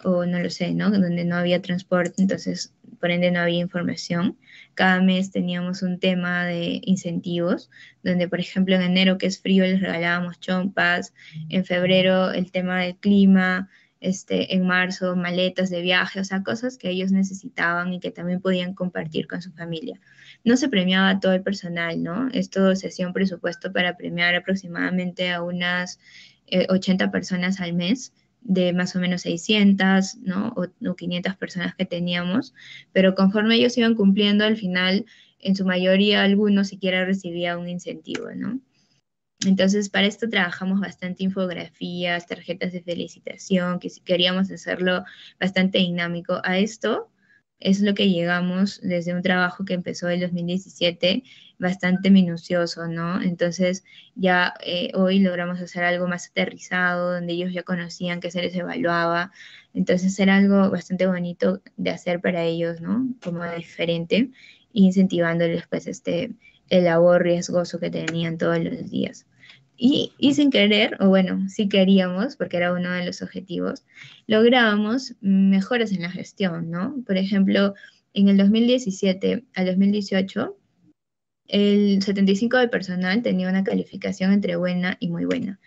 O no lo sé, ¿no? Donde no había transporte, entonces por ende no había información. Cada mes teníamos un tema de incentivos, donde por ejemplo en enero que es frío les regalábamos chompas, en febrero el tema del clima, este, en marzo maletas de viaje, o sea, cosas que ellos necesitaban y que también podían compartir con su familia. No se premiaba todo el personal, ¿no? Esto se hacía un presupuesto para premiar aproximadamente a unas 80 eh, personas al mes de más o menos 600, ¿no? O, o, 500 personas que teníamos, pero conforme ellos iban cumpliendo, al final, en su mayoría, algunos siquiera recibían un incentivo, ¿no? Entonces, para esto trabajamos bastante infografías, tarjetas de felicitación, que queríamos hacerlo bastante dinámico. A esto es lo que llegamos desde un trabajo que empezó en 2017, bastante minucioso, ¿no? Entonces, ya eh, hoy logramos hacer algo más aterrizado, donde ellos ya conocían que se les evaluaba. Entonces, era algo bastante bonito de hacer para ellos, ¿no? Como diferente, incentivándoles, pues, este, el labor riesgoso que tenían todos los días. Y, sin querer, o bueno, sí queríamos, porque era uno de los objetivos, lográbamos mejoras en la gestión, ¿no? Por ejemplo, en el 2017 al 2018, el 75 del personal tenía una calificación entre buena y muy buena.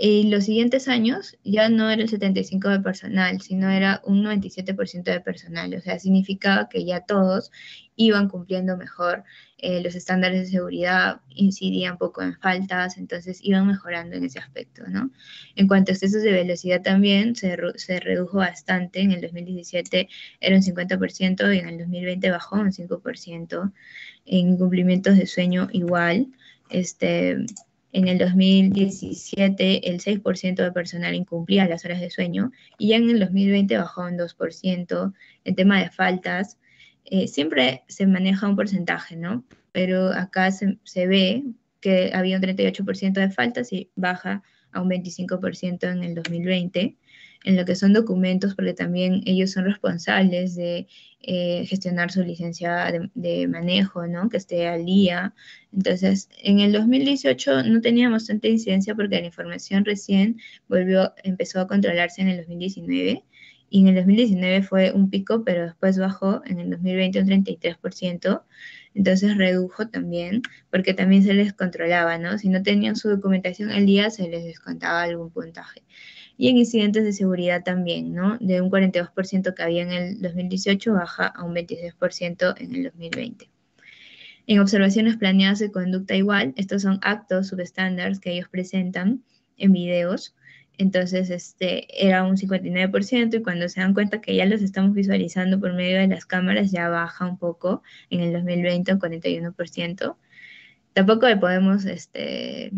Y los siguientes años ya no era el 75 de personal, sino era un 97% de personal. O sea, significaba que ya todos iban cumpliendo mejor eh, los estándares de seguridad, incidían poco en faltas, entonces iban mejorando en ese aspecto, ¿no? En cuanto a excesos de velocidad también, se, se redujo bastante, en el 2017 era un 50% y en el 2020 bajó un 5%, en cumplimientos de sueño igual, este, en el 2017 el 6% de personal incumplía las horas de sueño y ya en el 2020 bajó un 2%. El tema de faltas, eh, siempre se maneja un porcentaje, ¿no? Pero acá se, ve que había un 38% de faltas y baja a un 25% en el 2020 en lo que son documentos, porque también ellos son responsables de eh, gestionar su licencia de, de, manejo, ¿no? Que esté al día. Entonces, en el 2018 no teníamos tanta incidencia porque la información recién volvió, empezó a controlarse en el 2019 y en el 2019 fue un pico, pero después bajó en el 2020 un 33%, entonces redujo también, porque también se les controlaba, ¿no? Si no tenían su documentación al día, se les descontaba algún puntaje. Y en incidentes de seguridad también, ¿no? De un 42% que había en el 2018, baja a un 26% en el 2020. En observaciones planeadas de conducta igual, estos son actos subestándares que ellos presentan en videos, entonces, este, era un 59% y cuando se dan cuenta que ya los estamos visualizando por medio de las cámaras, ya baja un poco en el 2020 un 41%. Tampoco le podemos, este,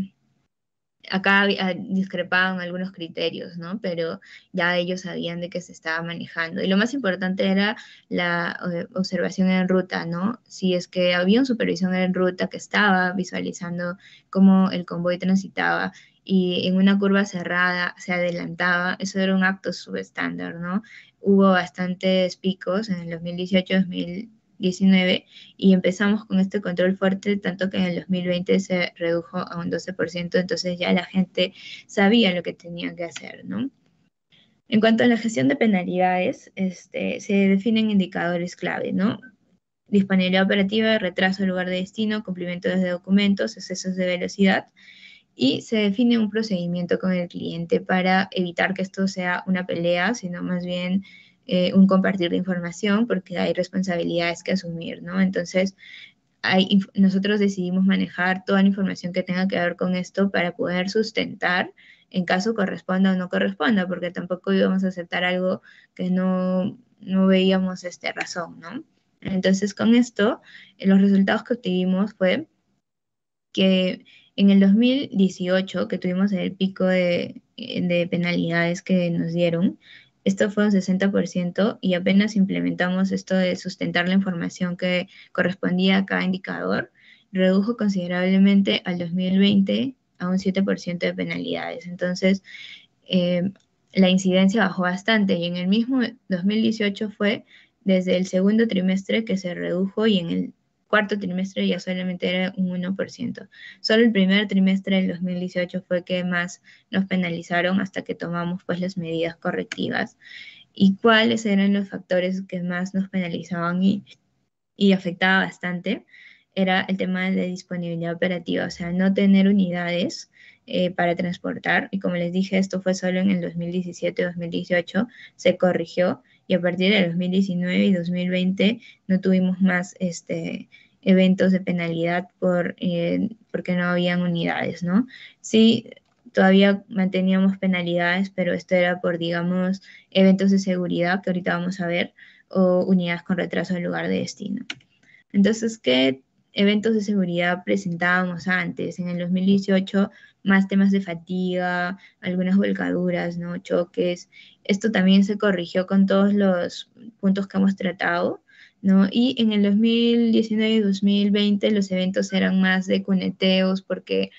acá discrepaban algunos criterios, ¿no? Pero ya ellos sabían de que se estaba manejando. Y lo más importante era la eh, observación en ruta, ¿no? Si es que había un supervisión en ruta que estaba visualizando cómo el convoy transitaba y en una curva cerrada se adelantaba, eso era un acto subestándar, ¿no? Hubo bastantes picos en el 2018, 2019 y empezamos con este control fuerte, tanto que en el 2020 se redujo a un 12%, entonces ya la gente sabía lo que tenía que hacer, ¿no? En cuanto a la gestión de penalidades, este, se definen indicadores clave, ¿no? Disponibilidad operativa, retraso lugar de destino, cumplimiento de documentos, excesos de velocidad, y se define un procedimiento con el cliente para evitar que esto sea una pelea, sino más bien eh, un compartir de información porque hay responsabilidades que asumir, ¿no? Entonces, hay, nosotros decidimos manejar toda la información que tenga que ver con esto para poder sustentar en caso corresponda o no corresponda, porque tampoco íbamos a aceptar algo que no, no veíamos este, razón, ¿no? Entonces, con esto, los resultados que obtuvimos fue que en el 2018, que tuvimos el pico de, penalidades que nos dieron, esto fue un 60% y apenas implementamos esto de sustentar la información que correspondía a cada indicador, redujo considerablemente al 2020 a un 7% de penalidades. Entonces, eh, la incidencia bajó bastante y en el mismo 2018 fue desde el segundo trimestre que se redujo y en el cuarto trimestre ya solamente era un 1%. Solo el primer trimestre del 2018 fue que más nos penalizaron hasta que tomamos pues las medidas correctivas. y cuáles eran los factores que más nos penalizaban y, y afectaba bastante, era el tema de disponibilidad operativa, o sea, no tener unidades eh, para transportar. Y como les dije, esto fue solo en el 2017-2018, se corrigió y a partir de 2019 y 2020 no tuvimos más este, eventos de penalidad por, eh, porque no habían unidades, ¿no? Sí, todavía manteníamos penalidades, pero esto era por, digamos, eventos de seguridad que ahorita vamos a ver, o unidades con retraso en lugar de destino. Entonces, ¿qué eventos de seguridad presentábamos antes? En el 2018, más temas de fatiga, algunas volcaduras, ¿no? choques. Esto también se corrigió con todos los puntos que hemos tratado. ¿no? Y en el 2019 y 2020 los eventos eran más de cuneteos porque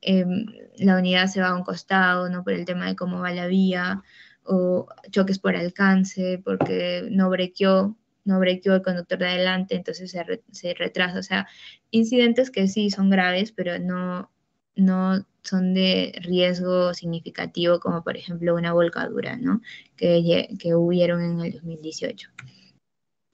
em, la unidad se va a un costado, ¿no? Por el tema de cómo va la vía, o choques por alcance, porque no brequeó, no brequeó el conductor de adelante, entonces se, se retrasa. O sea, incidentes que sí son graves, pero no, no son de riesgo significativo, como por ejemplo una volcadura, ¿no? Que, que hubieron en el 2018.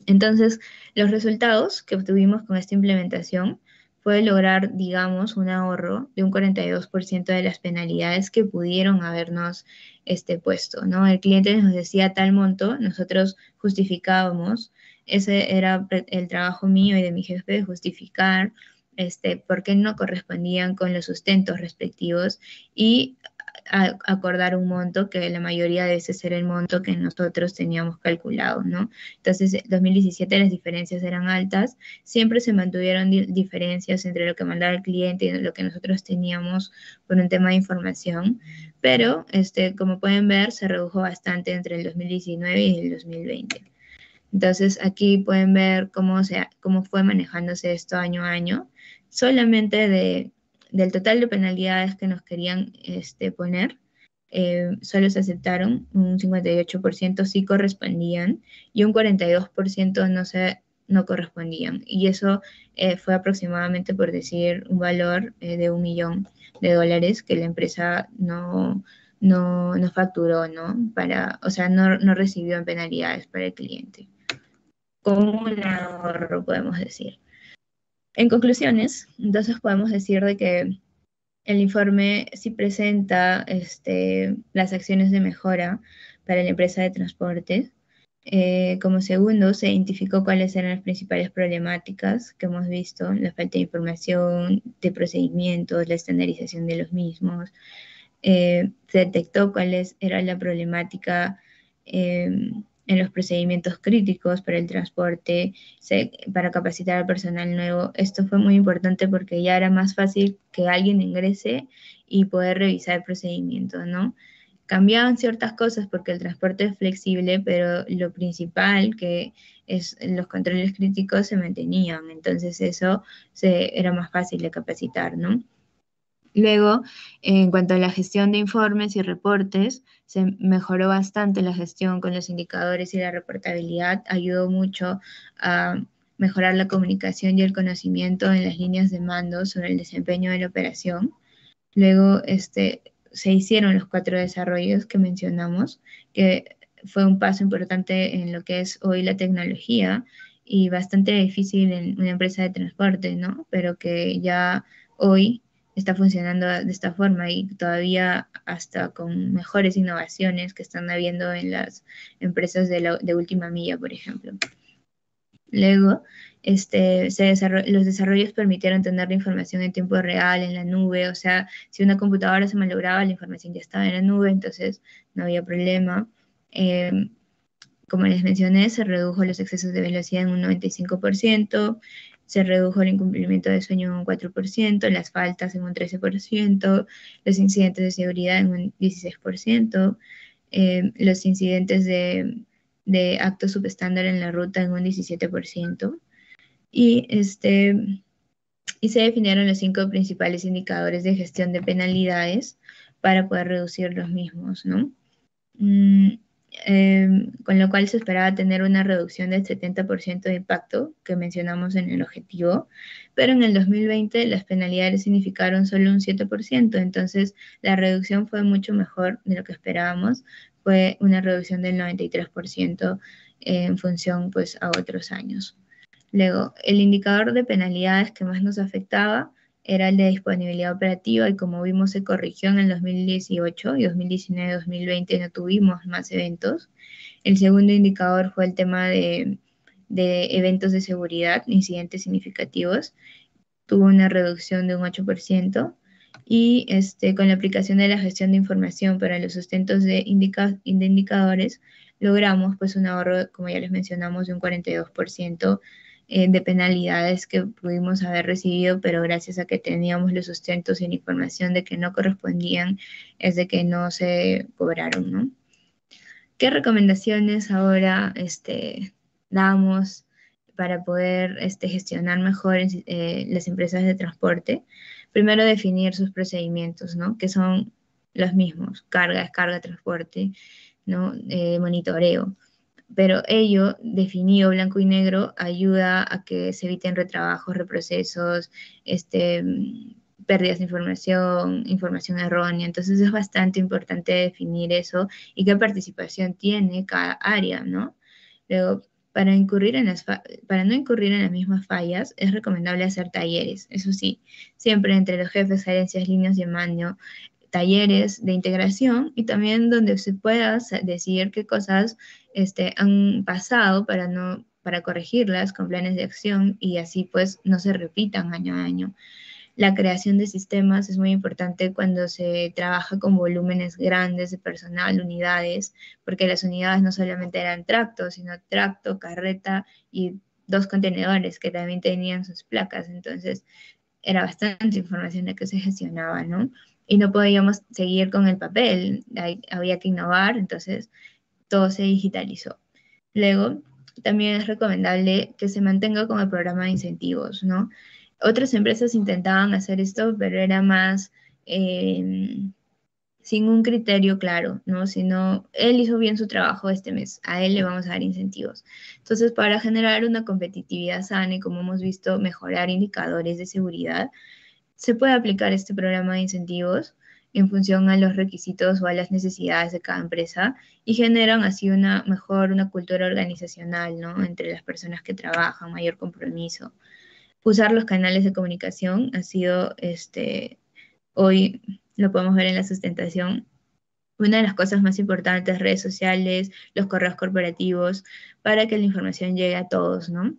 Entonces, los resultados que obtuvimos con esta implementación fue lograr, digamos, un ahorro de un 42% de las penalidades que pudieron habernos este, puesto, ¿no? El cliente nos decía tal monto, nosotros justificábamos, ese era el trabajo mío y de mi jefe justificar este, por qué no correspondían con los sustentos respectivos y acordar un monto que la mayoría de veces era el monto que nosotros teníamos calculado, ¿no? Entonces, en 2017 las diferencias eran altas, siempre se mantuvieron diferencias entre lo que mandaba el cliente y lo que nosotros teníamos por un tema de información, pero este, como pueden ver, se redujo bastante entre el 2019 y el 2020. Entonces, aquí pueden ver cómo, se, cómo fue manejándose esto año a año. Solamente de del total de penalidades que nos querían este, poner, eh, solo se aceptaron, un 58% sí correspondían y un 42% no, se, no correspondían. Y eso eh, fue aproximadamente, por decir, un valor eh, de un millón de dólares que la empresa no, no, no facturó, ¿no? Para, o sea, no, no recibió en penalidades para el cliente. Como un ahorro, podemos decir. En conclusiones, entonces podemos decir de que el informe sí presenta este, las acciones de mejora para la empresa de transporte. Eh, como segundo, se identificó cuáles eran las principales problemáticas que hemos visto, la falta de información, de procedimientos, la estandarización de los mismos. Eh, se detectó cuál era la problemática eh, en los procedimientos críticos para el transporte, para capacitar al personal nuevo. Esto fue muy importante porque ya era más fácil que alguien ingrese y poder revisar el procedimiento, ¿no? Cambiaban ciertas cosas porque el transporte es flexible, pero lo principal que es los controles críticos se mantenían, entonces eso se, era más fácil de capacitar, ¿no? Luego, en cuanto a la gestión de informes y reportes, se mejoró bastante la gestión con los indicadores y la reportabilidad. Ayudó mucho a mejorar la comunicación y el conocimiento en las líneas de mando sobre el desempeño de la operación. Luego, este, se hicieron los cuatro desarrollos que mencionamos, que fue un paso importante en lo que es hoy la tecnología y bastante difícil en una empresa de transporte, ¿no? Pero que ya hoy está funcionando de esta forma y todavía hasta con mejores innovaciones que están habiendo en las empresas de, de última milla, por ejemplo. Luego, este, los desarrollos permitieron tener la información en tiempo real, en la nube, o sea, si una computadora se malograba, la información ya estaba en la nube, entonces no había problema. Em, como les mencioné, se redujo los excesos de velocidad en un 95%, se redujo el incumplimiento de sueño en un 4%, las faltas en un 13%, los incidentes de seguridad en un 16%, eh, los incidentes de, de actos subestándar en la ruta en un 17%. Y, este, y se definieron los cinco principales indicadores de gestión de penalidades para poder reducir los mismos, ¿no? Mm, Em, con lo cual se esperaba tener una reducción del 70% de impacto que mencionamos en el objetivo, pero en el 2020 las penalidades significaron solo un 7%, entonces la reducción fue mucho mejor de lo que esperábamos, fue una reducción del 93% en función pues a otros años. Luego, el indicador de penalidades que más nos afectaba era el de disponibilidad operativa y como vimos se corrigió en el 2018 y 2019-2020 no tuvimos más eventos. El segundo indicador fue el tema de, de eventos de seguridad, incidentes significativos. Tuvo una reducción de un 8% y este, con la aplicación de la gestión de información para los sustentos de, de indicadores logramos pues un ahorro, como ya les mencionamos, de un 42% eh, de penalidades que pudimos haber recibido, pero gracias a que teníamos los sustentos y la información de que no correspondían, es de que no se cobraron, ¿no? ¿Qué recomendaciones ahora este, damos para poder este, gestionar mejor eh, las empresas de transporte? Primero, definir sus procedimientos, ¿no? Que son los mismos, carga, descarga, transporte, ¿no? Eh, monitoreo pero ello, definido blanco y negro, ayuda a que se eviten retrabajos, reprocesos, este, pérdidas de información, información errónea. Entonces es bastante importante definir eso y qué participación tiene cada área, ¿no? Luego, para, para no incurrir en las mismas fallas, es recomendable hacer talleres, eso sí, siempre entre los jefes, gerencias, líneas de mando, talleres de integración y también donde se pueda decidir qué cosas este, han pasado para, no, para corregirlas con planes de acción y así pues no se repitan año a año. La creación de sistemas es muy importante cuando se trabaja con volúmenes grandes de personal, unidades, porque las unidades no solamente eran tracto, sino tracto, carreta y dos contenedores que también tenían sus placas. Entonces, era bastante información de que se gestionaba, ¿no? Y no podíamos seguir con el papel, había que innovar, entonces todo se digitalizó. Luego, también es recomendable que se mantenga con el programa de incentivos, ¿no? Otras empresas intentaban hacer esto, pero era más em, sin un criterio claro, ¿no? Sino, él hizo bien su trabajo este mes, a él le vamos a dar incentivos. Entonces, para generar una competitividad sana y, como hemos visto, mejorar indicadores de seguridad, se puede aplicar este programa de incentivos en función a los requisitos o a las necesidades de cada empresa y generan así una mejor, una cultura organizacional, ¿no? Entre las personas que trabajan, mayor compromiso. Usar los canales de comunicación ha sido, este, hoy lo podemos ver en la sustentación, una de las cosas más importantes, redes sociales, los correos corporativos, para que la información llegue a todos, ¿no?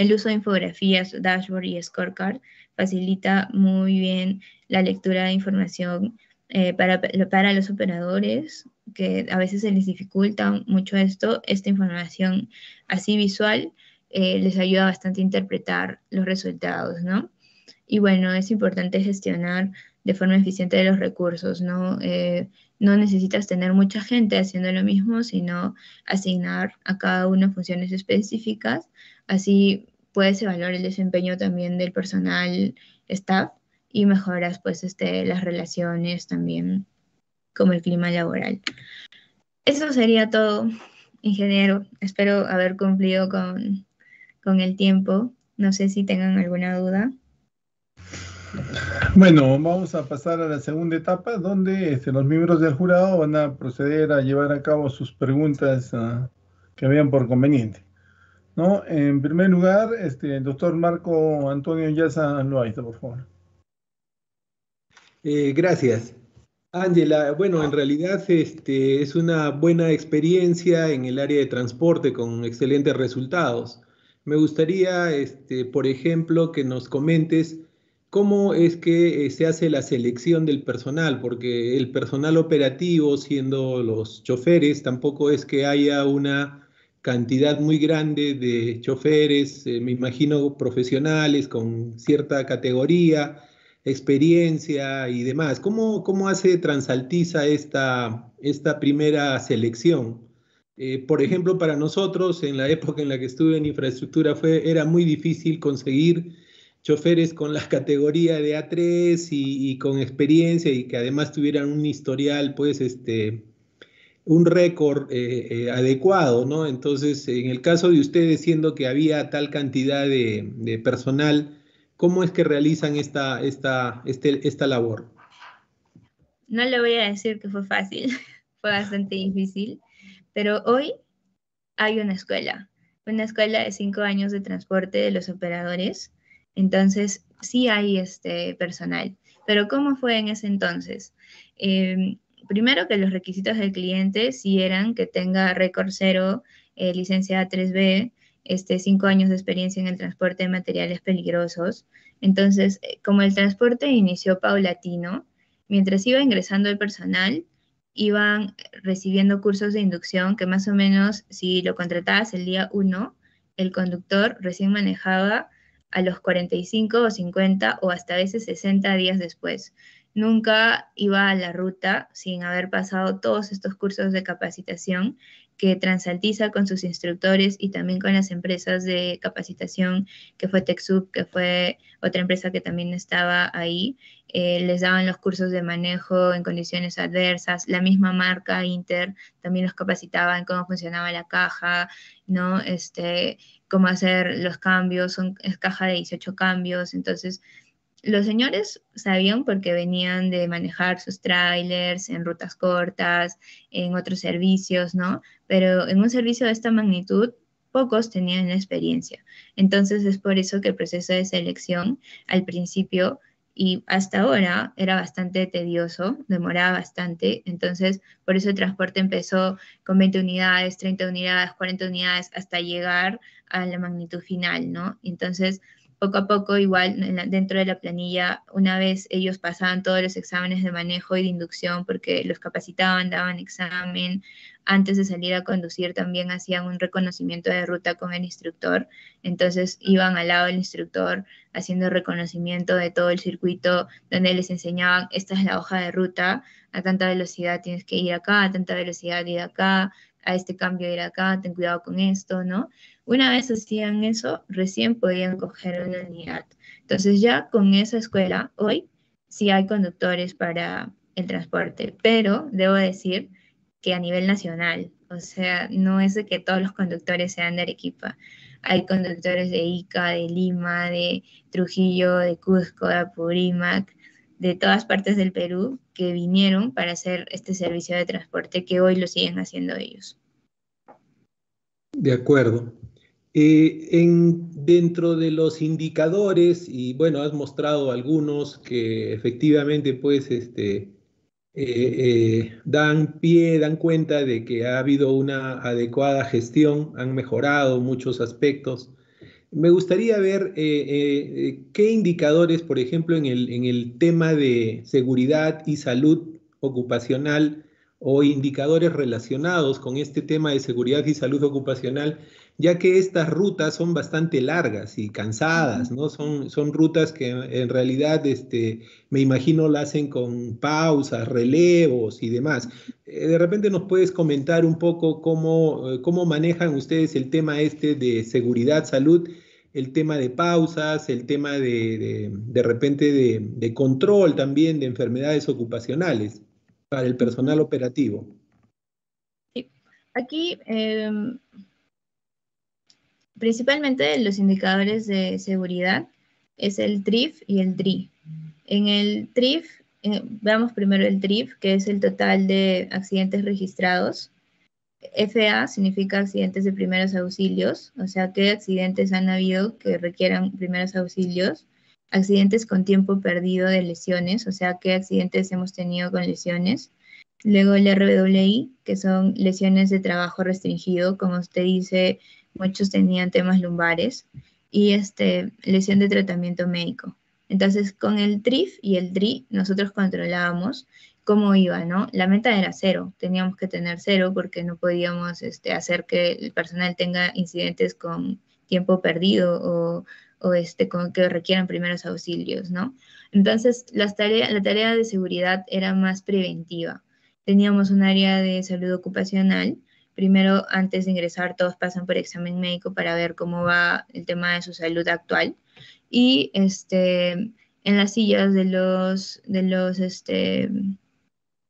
El uso de infografías, dashboard y scorecard facilita muy bien la lectura de información eh, para, para, los operadores, que a veces se les dificulta mucho esto, esta información así visual eh, les ayuda bastante a interpretar los resultados, ¿no? Y bueno, es importante gestionar de forma eficiente los recursos, ¿no? Eh, no necesitas tener mucha gente haciendo lo mismo, sino asignar a cada uno funciones específicas, así puedes evaluar el desempeño también del personal staff y mejoras pues este, las relaciones también como el clima laboral. Eso sería todo, ingeniero. Espero haber cumplido con, con el tiempo. No sé si tengan alguna duda. Bueno, vamos a pasar a la segunda etapa donde este, los miembros del jurado van a proceder a llevar a cabo sus preguntas uh, que vean por conveniente. En primer lugar, este, el doctor Marco Antonio Yaza Loaiza, por favor. Eh, gracias. Ángela, bueno, en realidad este, es una buena experiencia en el área de transporte con excelentes resultados. Me gustaría, este, por ejemplo, que nos comentes cómo es que eh, se hace la selección del personal, porque el personal operativo, siendo los choferes, tampoco es que haya una cantidad muy grande de choferes, eh, me imagino profesionales con cierta categoría, experiencia y demás. ¿Cómo, cómo hace Transaltiza esta, esta primera selección? Eh, por ejemplo, para nosotros, en la época en la que estuve en infraestructura, fue, era muy difícil conseguir choferes con la categoría de A3 y, y, con experiencia y que además tuvieran un historial, pues, este, un récord eh, eh, adecuado, ¿no? Entonces, en el caso de ustedes, siendo que había tal cantidad de, personal, ¿cómo es que realizan esta, esta, este, esta labor? No le voy a decir que fue fácil, fue bastante difícil, pero hoy hay una escuela, una escuela de cinco años de transporte de los operadores, entonces sí hay este personal. Pero ¿cómo fue en ese entonces? Em, primero que los requisitos del cliente sí eran que tenga récord cero, eh, licencia A3B, este, cinco años de experiencia en el transporte de materiales peligrosos. Entonces, eh, como el transporte inició paulatino, mientras iba ingresando el personal, iban recibiendo cursos de inducción que más o menos, si lo contratabas el día 1, el conductor recién manejaba a los 45 o 50 o hasta a veces 60 días después. Nunca iba a la ruta sin haber pasado todos estos cursos de capacitación que Transaltiza con sus instructores y también con las empresas de capacitación, que fue TechSoup, que fue otra empresa que también estaba ahí, eh, les daban los cursos de manejo en condiciones adversas, la misma marca Inter también los capacitaba en cómo funcionaba la caja, ¿no? Este, cómo hacer los cambios, es caja de 18 cambios, entonces los señores sabían porque venían de manejar sus trailers en rutas cortas, en otros servicios, ¿no? Pero en un servicio de esta magnitud, pocos tenían la experiencia. Entonces es por eso que el proceso de selección al principio y hasta ahora era bastante tedioso, demoraba bastante. Entonces por eso el transporte empezó con 20 unidades, 30 unidades, 40 unidades, hasta llegar a la magnitud final, ¿no? Entonces poco a poco, igual dentro de la planilla, una vez ellos pasaban todos los exámenes de manejo y de inducción porque los capacitaban, daban examen, antes de salir a conducir también hacían un reconocimiento de ruta con el instructor, entonces iban al lado del instructor haciendo reconocimiento de todo el circuito donde les enseñaban, esta es la hoja de ruta, a tanta velocidad tienes que ir acá, a tanta velocidad ir acá, a este cambio ir acá, ten cuidado con esto, ¿no? Una vez hacían eso, recién podían coger una unidad. Entonces ya con esa escuela, hoy sí hay conductores para el transporte, pero debo decir que a nivel nacional, o sea, no es de que todos los conductores sean de Arequipa. Hay conductores de Ica, de Lima, de Trujillo, de Cusco, de Apurímac, de todas partes del Perú que vinieron para hacer este servicio de transporte que hoy lo siguen haciendo ellos. De acuerdo. Eh, en, dentro de los indicadores, y bueno, has mostrado algunos que efectivamente pues este, eh, eh, dan pie, dan cuenta de que ha habido una adecuada gestión, han mejorado muchos aspectos. Me gustaría ver qué indicadores, por ejemplo, en el, en el tema de seguridad y salud ocupacional o indicadores relacionados con este tema de seguridad y salud ocupacional ya que estas rutas son bastante largas y cansadas, ¿no? Son, son rutas que en realidad, este, me imagino, la hacen con pausas, relevos y demás. Eh, de repente nos puedes comentar un poco cómo, eh, cómo manejan ustedes el tema este de seguridad, salud, el tema de pausas, el tema de, de, repente de, control también de enfermedades ocupacionales para el personal operativo. Aquí em, Principalmente los indicadores de seguridad es el TRIF y el DRI. En el TRIF, eh, veamos primero el TRIF, que es el total de accidentes registrados. FA significa accidentes de primeros auxilios, o sea, qué accidentes han habido que requieran primeros auxilios. Accidentes con tiempo perdido de lesiones, o sea, qué accidentes hemos tenido con lesiones. Luego el RWI, que son lesiones de trabajo restringido, como usted dice, muchos tenían temas lumbares y este, lesión de tratamiento médico. Entonces, con el TRIF y el DRI, nosotros controlábamos cómo iba, ¿no? La meta era cero, teníamos que tener cero porque no podíamos este, hacer que el personal tenga incidentes con tiempo perdido o, o este, con que requieran primeros auxilios, ¿no? Entonces, las tareas, la tarea de seguridad era más preventiva. Teníamos un área de salud ocupacional primero, antes de ingresar, todos pasan por examen médico para ver cómo va el tema de su salud actual. Y este, en las sillas de los, de los, este,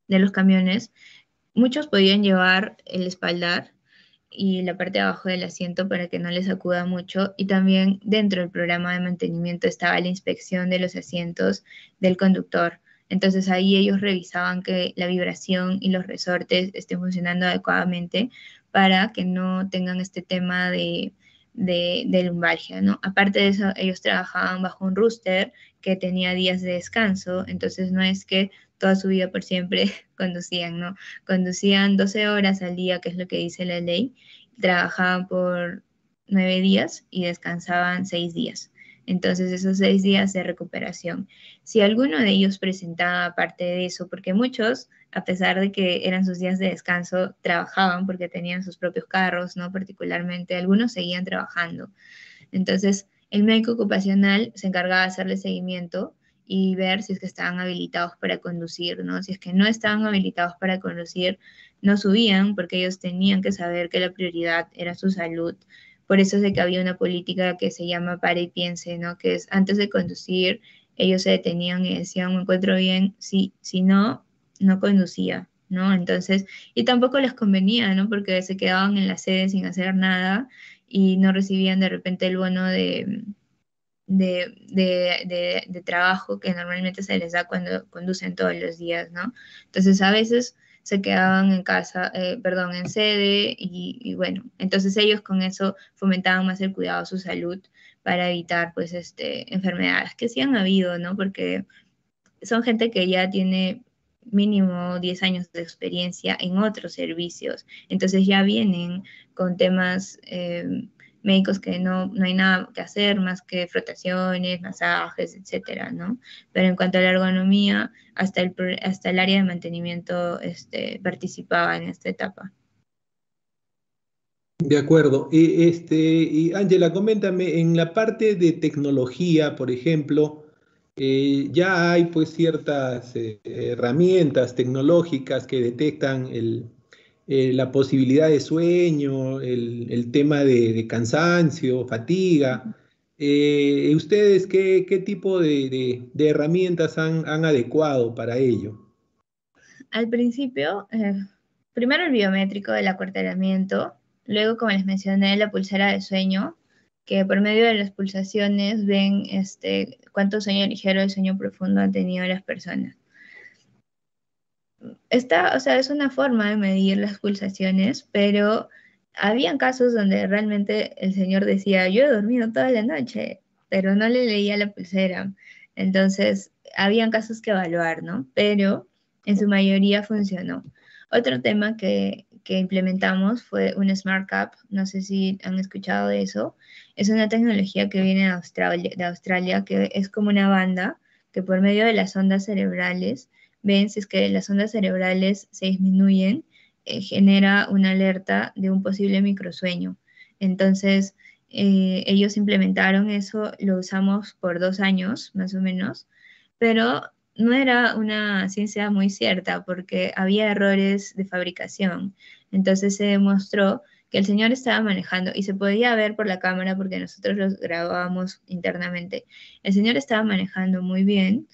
de los camiones, muchos podían llevar el espaldar y la parte de abajo del asiento para que no les acuda mucho. Y también dentro del programa de mantenimiento estaba la inspección de los asientos del conductor. Entonces ahí ellos revisaban que la vibración y los resortes estén funcionando adecuadamente para que no tengan este tema de, de, lumbalgia, ¿no? Aparte de eso, ellos trabajaban bajo un rooster que tenía días de descanso, entonces no es que toda su vida por siempre conducían, ¿no? Conducían 12 horas al día, que es lo que dice la ley, trabajaban por nueve días y descansaban seis días. Entonces, esos seis días de recuperación. Si alguno de ellos presentaba parte de eso, porque muchos, a pesar de que eran sus días de descanso, trabajaban porque tenían sus propios carros, ¿no? Particularmente, algunos seguían trabajando. Entonces, el médico ocupacional se encargaba de hacerle seguimiento y ver si es que estaban habilitados para conducir, ¿no? Si es que no estaban habilitados para conducir, no subían porque ellos tenían que saber que la prioridad era su salud por eso es de que había una política que se llama para y piense, ¿no? Que es antes de conducir, ellos se detenían y decían, me encuentro bien, si, si no, no conducía, ¿no? Entonces, y tampoco les convenía, ¿no? Porque se quedaban en la sede sin hacer nada y no recibían de repente el bono de, de, de, de, trabajo que normalmente se les da cuando conducen todos los días, ¿no? Entonces, a veces se quedaban en casa, eh, perdón, en sede y, bueno, entonces ellos con eso fomentaban más el cuidado de su salud para evitar pues este, enfermedades que sí han habido, ¿no? Porque son gente que ya tiene mínimo 10 años de experiencia en otros servicios, entonces ya vienen con temas... Eh, médicos que no, no hay nada que hacer más que frotaciones, masajes, etcétera, ¿no? Pero en cuanto a la ergonomía, hasta el, hasta el área de mantenimiento este, participaba en esta etapa. De acuerdo. Y, este, y Ángela, coméntame, en la parte de tecnología, por ejemplo, eh, ya hay pues ciertas eh, herramientas tecnológicas que detectan el, eh, la posibilidad de sueño, el, tema de, cansancio, fatiga. Eh, ¿Ustedes qué, tipo de, herramientas han, adecuado para ello? Al principio, eh, primero el biométrico del acuartelamiento, luego, como les mencioné, la pulsera de sueño, que por medio de las pulsaciones ven este, cuánto sueño ligero y sueño profundo han tenido las personas esta, o sea, es una forma de medir las pulsaciones, pero habían casos donde realmente el señor decía, yo he dormido toda la noche, pero no le leía la pulsera. Entonces, habían casos que evaluar, ¿no? Pero en su mayoría funcionó. Otro tema que, que implementamos fue un Smart Cap, no sé si han escuchado de eso. Es una tecnología que viene de Australia, de Australia que es como una banda que por medio de las ondas cerebrales ven si es que las ondas cerebrales se disminuyen, eh, genera una alerta de un posible microsueño. Entonces, eh, ellos implementaron eso, lo usamos por dos años más o menos, pero no era una ciencia muy cierta porque había errores de fabricación. Entonces se demostró que el señor estaba manejando y se podía ver por la cámara porque nosotros lo grabábamos internamente. El señor estaba manejando muy bien,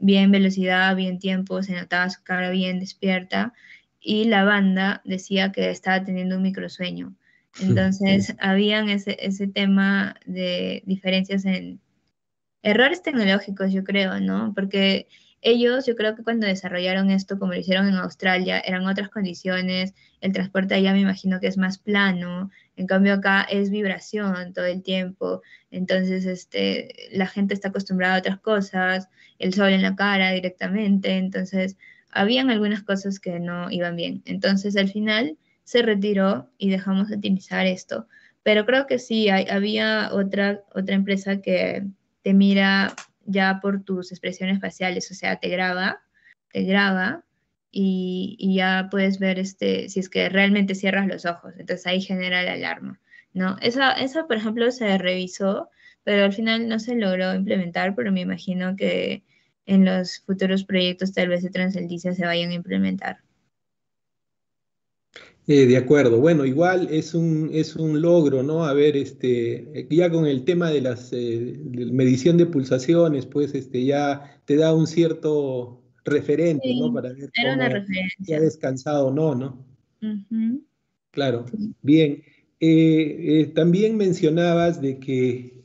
bien velocidad, bien tiempo, se notaba su cara bien despierta y la banda decía que estaba teniendo un microsueño. Entonces, habían ese, ese tema de diferencias en errores tecnológicos, yo creo, ¿no? Porque ellos, yo creo que cuando desarrollaron esto, como lo hicieron en Australia, eran otras condiciones, el transporte allá me imagino que es más plano, en cambio acá es vibración todo el tiempo, entonces este, la gente está acostumbrada a otras cosas, el sol en la cara directamente, entonces habían algunas cosas que no iban bien. Entonces al final se retiró y dejamos de utilizar esto. Pero creo que sí, había otra, otra empresa que te mira ya por tus expresiones faciales, o sea, te graba, te graba y, ya puedes ver este, si es que realmente cierras los ojos, entonces ahí genera la alarma, ¿no? Esa, esa, por ejemplo, se revisó, pero al final no se logró implementar, pero me imagino que en los futuros proyectos tal vez de Transeldicia se vayan a implementar. Eh, de acuerdo, bueno, igual es un, es un logro, ¿no? A ver, este, ya con el tema de la eh, medición de pulsaciones, pues este, ya te da un cierto referente, ¿no? Para ver era una referencia. si ha descansado o no, ¿no? Claro, bien. Eh, también mencionabas de que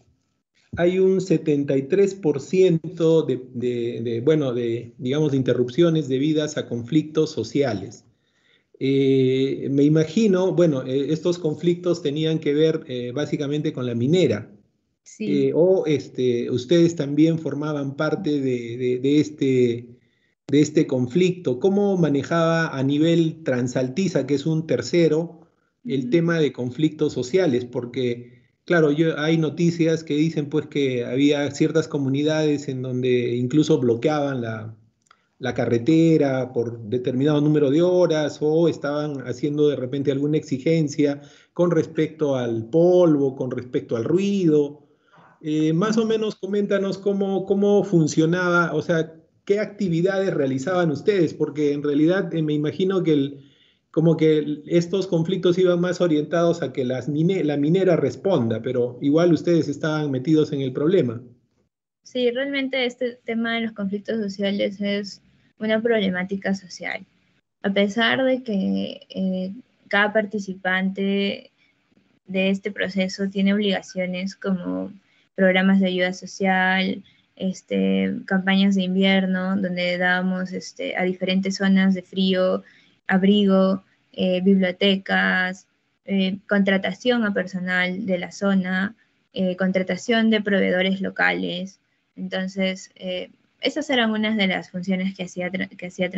hay un 73% de, bueno, de, digamos, de interrupciones debidas a conflictos sociales. Eh, me imagino, bueno, eh, estos conflictos tenían que ver eh, básicamente con la minera. Sí. o este, ustedes también formaban parte de, este, de este conflicto. ¿Cómo manejaba a nivel transaltiza, que es un tercero, el tema de conflictos sociales? Porque Claro, yo, hay noticias que dicen pues que había ciertas comunidades en donde incluso bloqueaban la, carretera por determinado número de horas o estaban haciendo de repente alguna exigencia con respecto al polvo, con respecto al ruido. Eh, más o menos coméntanos cómo, cómo funcionaba, o sea, qué actividades realizaban ustedes, porque en realidad eh, me imagino que como que estos conflictos iban más orientados a que las la minera responda, pero igual ustedes estaban metidos en el problema. Sí, realmente este tema de los conflictos sociales es una problemática social. A pesar de que eh, cada participante de este proceso tiene obligaciones como programas de ayuda social, este, campañas de invierno, donde damos este, a diferentes zonas de frío abrigo, eh, bibliotecas, eh, contratación a personal de la zona, eh, contratación de proveedores locales. Entonces, esas eran unas de las funciones que hacía, que hacía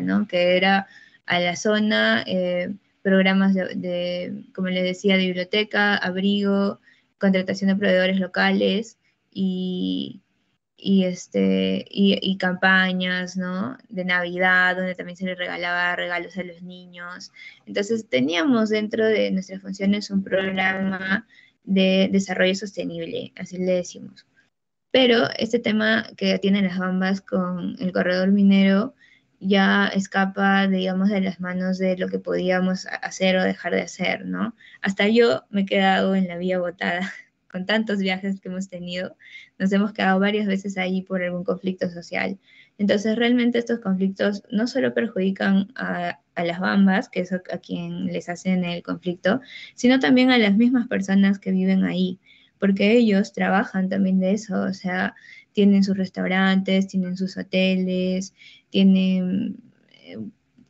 ¿no? Que era a la zona, programas de, de, como les decía, de biblioteca, abrigo, contratación de proveedores locales y, y, este, y, campañas, ¿no? De Navidad, donde también se les regalaba regalos a los niños. Entonces teníamos dentro de nuestras funciones un programa de desarrollo sostenible, así le decimos. Pero este tema que tienen las bambas con el corredor minero ya escapa, digamos, de las manos de lo que podíamos hacer o dejar de hacer, ¿no? Hasta yo me he quedado en la vía botada con tantos viajes que hemos tenido, nos hemos quedado varias veces ahí por algún conflicto social. Entonces, realmente estos conflictos no solo perjudican a, las bambas, que es a quien les hacen el conflicto, sino también a las mismas personas que viven ahí, porque ellos trabajan también de eso, o sea, tienen sus restaurantes, tienen sus hoteles, tienen eh,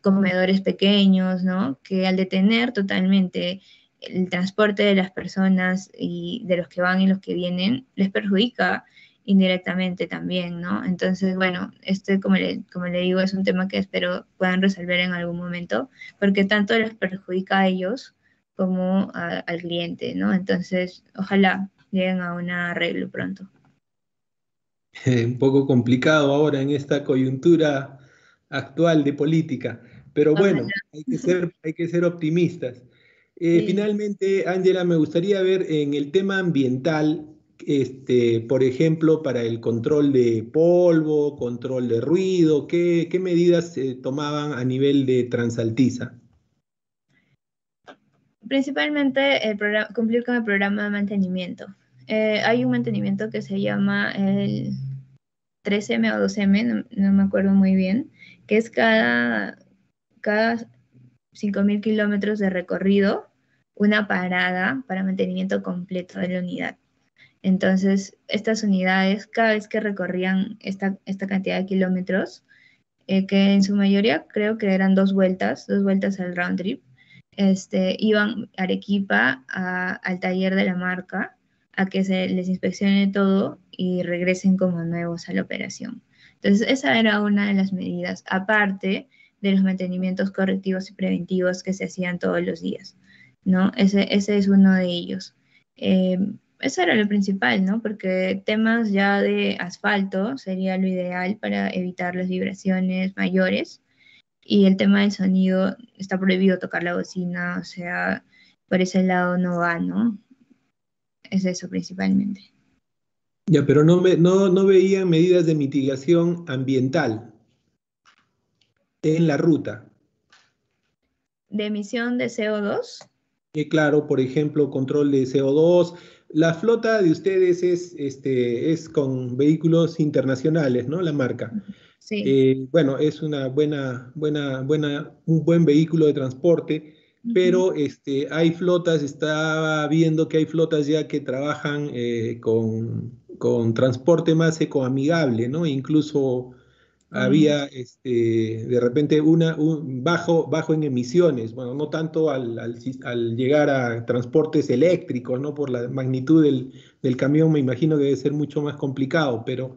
comedores pequeños, ¿no? Que al detener totalmente el transporte de las personas y de los que van y los que vienen les perjudica indirectamente también, ¿no? Entonces, bueno, este, como le, como le digo, es un tema que espero puedan resolver en algún momento, porque tanto les perjudica a ellos como al cliente, ¿no? Entonces, ojalá lleguen a un arreglo pronto. Un poco complicado ahora en esta coyuntura actual de política, pero bueno, hay que ser, hay que ser optimistas. Eh, finalmente, Ángela, me gustaría ver en el tema ambiental, este, por ejemplo, para el control de polvo, control de ruido, ¿qué, medidas se tomaban a nivel de Transaltiza? Principalmente el cumplir con el programa de mantenimiento. Eh, hay un mantenimiento que se llama el 3M o 2M, no, me acuerdo muy bien, que es cada, cada 5.000 kilómetros de recorrido una parada para mantenimiento completo de la unidad. Entonces, estas unidades, cada vez que recorrían esta, esta cantidad de kilómetros, eh, que en su mayoría creo que eran dos vueltas, dos vueltas al round trip, este, iban a Arequipa al taller de la marca a que se les inspeccione todo y regresen como nuevos a la operación. Entonces, esa era una de las medidas, aparte de los mantenimientos correctivos y preventivos que se hacían todos los días. ¿No? Ese, ese es uno de ellos. Eh, eso era lo principal, ¿no? Porque temas ya de asfalto sería lo ideal para evitar las vibraciones mayores. Y el tema del sonido, está prohibido tocar la bocina, o sea, por ese lado no va, ¿no? Es eso principalmente. Ya, pero no, no, no veían medidas de mitigación ambiental en la ruta. ¿De emisión de CO2? Claro, por ejemplo, control de CO2. La flota de ustedes es, este, es con vehículos internacionales, ¿no? La marca. Sí. Eh, bueno, es una buena, buena, buena, un buen vehículo de transporte, pero este, hay flotas, estaba viendo que hay flotas ya que trabajan eh, con, con transporte más ecoamigable, ¿no? Incluso había este, de repente una, un bajo, bajo en emisiones, bueno, no tanto al, al, llegar a transportes eléctricos, ¿no? Por la magnitud del, del, camión me imagino que debe ser mucho más complicado, pero,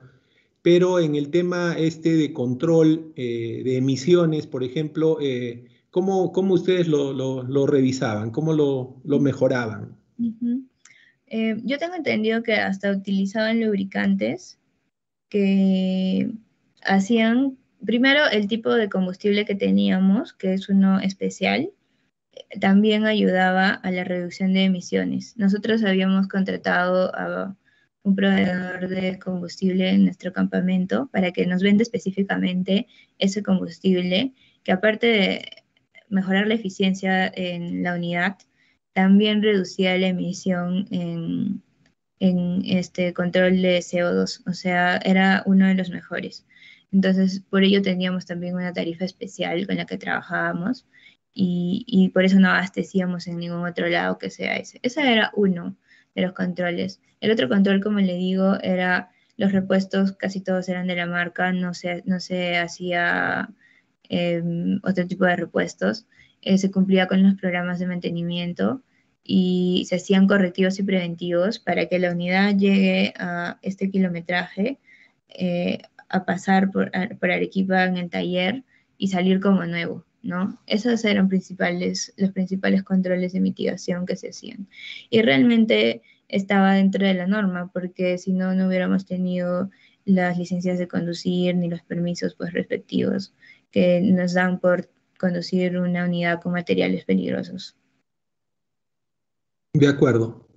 pero en el tema este de control eh, de emisiones, por ejemplo, eh, ¿cómo, ¿cómo, ustedes lo, lo, lo, revisaban? ¿Cómo lo, lo mejoraban? Eh, yo tengo entendido que hasta utilizaban lubricantes que hacían, primero, el tipo de combustible que teníamos, que es uno especial, también ayudaba a la reducción de emisiones. Nosotros habíamos contratado a un proveedor de combustible en nuestro campamento para que nos venda específicamente ese combustible, que aparte de mejorar la eficiencia en la unidad, también reducía la emisión en, este control de CO2, o sea, era uno de los mejores. Entonces, por ello teníamos también una tarifa especial con la que trabajábamos y, y, por eso no abastecíamos en ningún otro lado que sea ese. Ese era uno de los controles. El otro control, como le digo, era los repuestos, casi todos eran de la marca, no se, no se hacía em, otro tipo de repuestos. Eh, se cumplía con los programas de mantenimiento y se hacían correctivos y preventivos para que la unidad llegue a este kilometraje eh, a pasar por, por Arequipa en el taller y salir como nuevo, ¿no? Esos eran principales, los principales controles de mitigación que se hacían. Y realmente estaba dentro de la norma, porque si no, no hubiéramos tenido las licencias de conducir ni los permisos pues, respectivos que nos dan por conducir una unidad con materiales peligrosos. De acuerdo.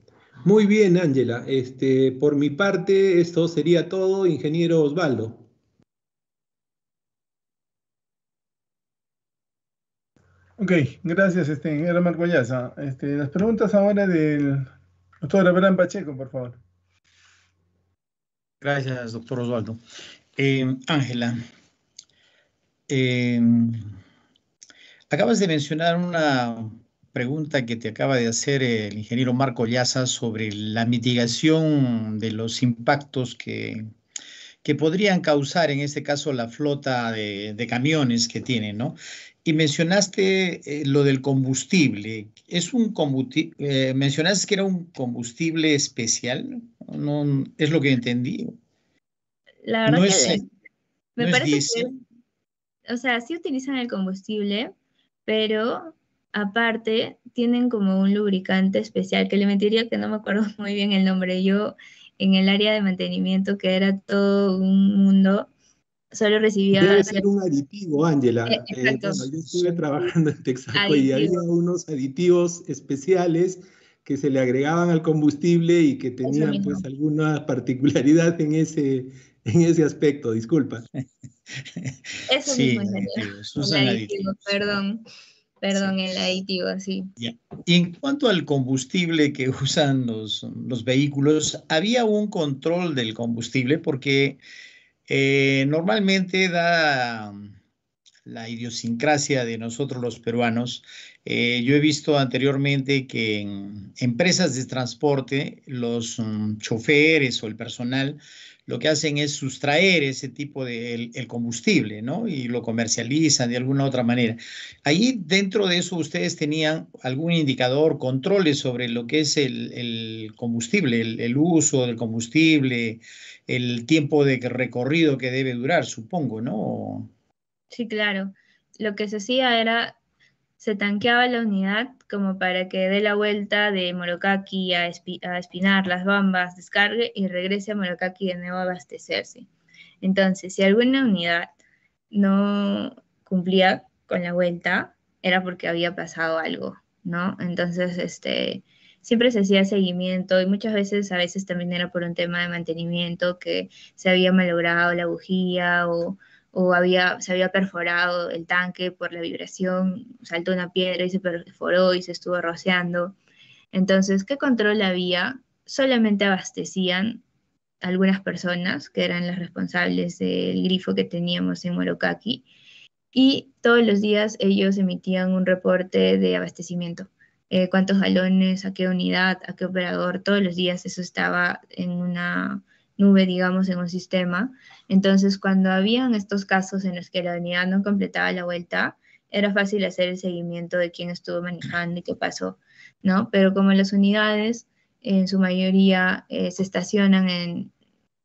Muy bien, Ángela. Este, por mi parte, esto sería todo, ingeniero Osvaldo. Ok, gracias, este, era Marco Este, las preguntas ahora del doctor Abraham Pacheco, por favor. Gracias, doctor Osvaldo. Eh, Ángela, eh, acabas de mencionar una pregunta que te acaba de hacer el ingeniero Marco Llaza sobre la mitigación de los impactos que, que podrían causar, en este caso, la flota de, camiones que tienen, ¿no? Y mencionaste eh, lo del combustible. ¿Es un combustible? Eh, mencionaste que era un combustible especial. No, es lo que entendí. La verdad que me parece que, o sea, sí utilizan el combustible, pero aparte tienen como un lubricante especial que le mentiría que no me acuerdo muy bien el nombre. Yo en el área de mantenimiento, que era todo un mundo, solo recibía... Debe ser un aditivo, Ángela. Eh, eh, yo estuve trabajando en Texaco y había unos aditivos especiales que se le agregaban al combustible y que tenían pues alguna particularidad en ese, en ese aspecto, disculpa. Eso sí, mismo, el aditivo, perdón. Perdón, el aditivo, sí. Y en cuanto al combustible que usan los, los vehículos, ¿había un control del combustible? Porque eh, normalmente da la idiosincrasia de nosotros los peruanos. Eh, yo he visto anteriormente que en empresas de transporte, los mm, choferes o el personal lo que hacen es sustraer ese tipo de el, combustible, ¿no? Y lo comercializan de alguna otra manera. Ahí dentro de eso ustedes tenían algún indicador, controles sobre lo que es el, combustible, el, uso del combustible, el tiempo de recorrido que debe durar, supongo, ¿no? Sí, claro. Lo que se hacía era, se tanqueaba la unidad como para que dé la vuelta de Morocaki a, Espinar, las Bambas, descargue y regrese a Morocaki de nuevo a abastecerse. Entonces, si alguna unidad no cumplía con la vuelta, era porque había pasado algo, ¿no? Entonces, este, siempre se hacía seguimiento y muchas veces, a veces también era por un tema de mantenimiento que se había malogrado la bujía o, había, se había perforado el tanque por la vibración, saltó una piedra y se perforó y se estuvo rociando. Entonces, ¿qué control había? Solamente abastecían algunas personas que eran las responsables del grifo que teníamos en Morocaki y todos los días ellos emitían un reporte de abastecimiento. Eh, cuántos galones, a qué unidad, a qué operador, todos los días eso estaba en una, nube, digamos, en un sistema. Entonces, cuando habían estos casos en los que la unidad no completaba la vuelta, era fácil hacer el seguimiento de quién estuvo manejando y qué pasó, ¿no? Pero como las unidades en su mayoría eh, se estacionan en,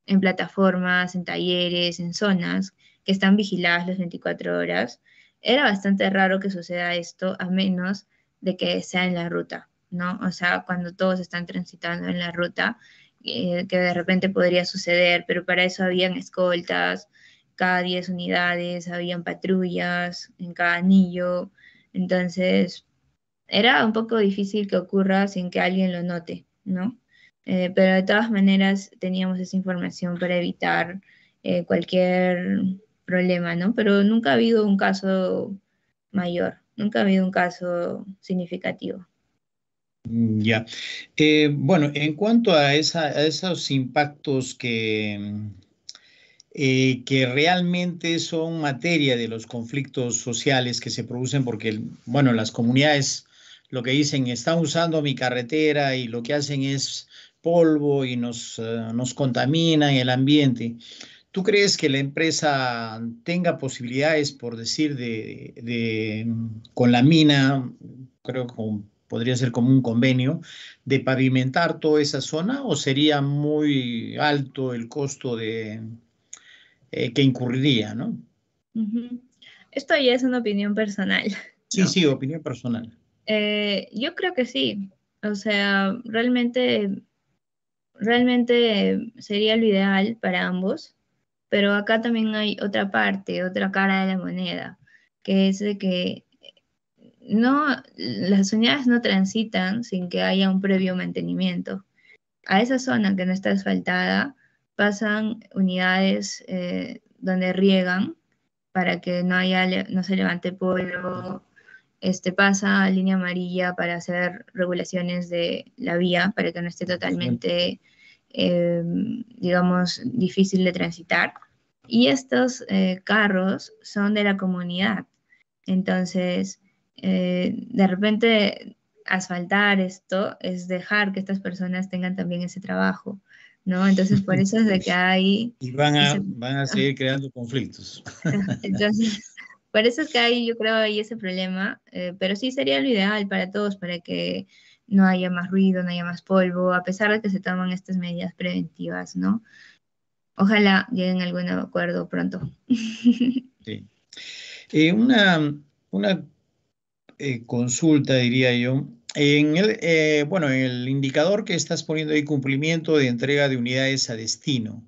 en plataformas, en talleres, en zonas que están vigiladas las 24 horas, era bastante raro que suceda esto a menos de que sea en la ruta, ¿no? O sea, cuando todos están transitando en la ruta, eh, que de repente podría suceder, pero para eso habían escoltas, cada 10 unidades, habían patrullas en cada anillo, entonces era un poco difícil que ocurra sin que alguien lo note, ¿no? Eh, pero de todas maneras teníamos esa información para evitar eh, cualquier problema, ¿no? Pero nunca ha habido un caso mayor, nunca ha habido un caso significativo. Mm, ya. Eh, bueno, en cuanto a, esos impactos que, eh, que realmente son materia de los conflictos sociales que se producen, porque, bueno, las comunidades lo que dicen, están usando mi carretera y lo que hacen es polvo y nos, uh, nos contaminan el ambiente. ¿Tú crees que la empresa tenga posibilidades, por decir, de, de con la mina, creo que podría ser como un convenio, de pavimentar toda esa zona o sería muy alto el costo de, eh, que incurriría, ¿no? Esto ya es una opinión personal. Sí, sí, opinión personal. Eh, yo creo que sí. O sea, realmente, realmente sería lo ideal para ambos, pero acá también hay otra parte, otra cara de la moneda, que es de que no, las unidades no transitan sin que haya un previo mantenimiento. A esa zona que no está asfaltada pasan unidades eh, donde riegan para que no, haya, no se levante polvo. Este, pasa línea amarilla para hacer regulaciones de la vía para que no esté totalmente, eh, digamos, difícil de transitar. Y estos eh, carros son de la comunidad. Entonces, eh, de repente asfaltar esto es dejar que estas personas tengan también ese trabajo, ¿no? Entonces, por eso es de que hay... Y van a, van a seguir creando conflictos. Entonces, por eso es que hay, yo creo, ahí ese problema, eh, pero sí sería lo ideal para todos, para que no haya más ruido, no haya más polvo, a pesar de que se toman estas medidas preventivas, ¿no? Ojalá lleguen a algún acuerdo pronto. Sí. Eh, una, una eh, consulta, diría yo. En el, eh, bueno, en el indicador que estás poniendo ahí, cumplimiento de entrega de unidades a destino.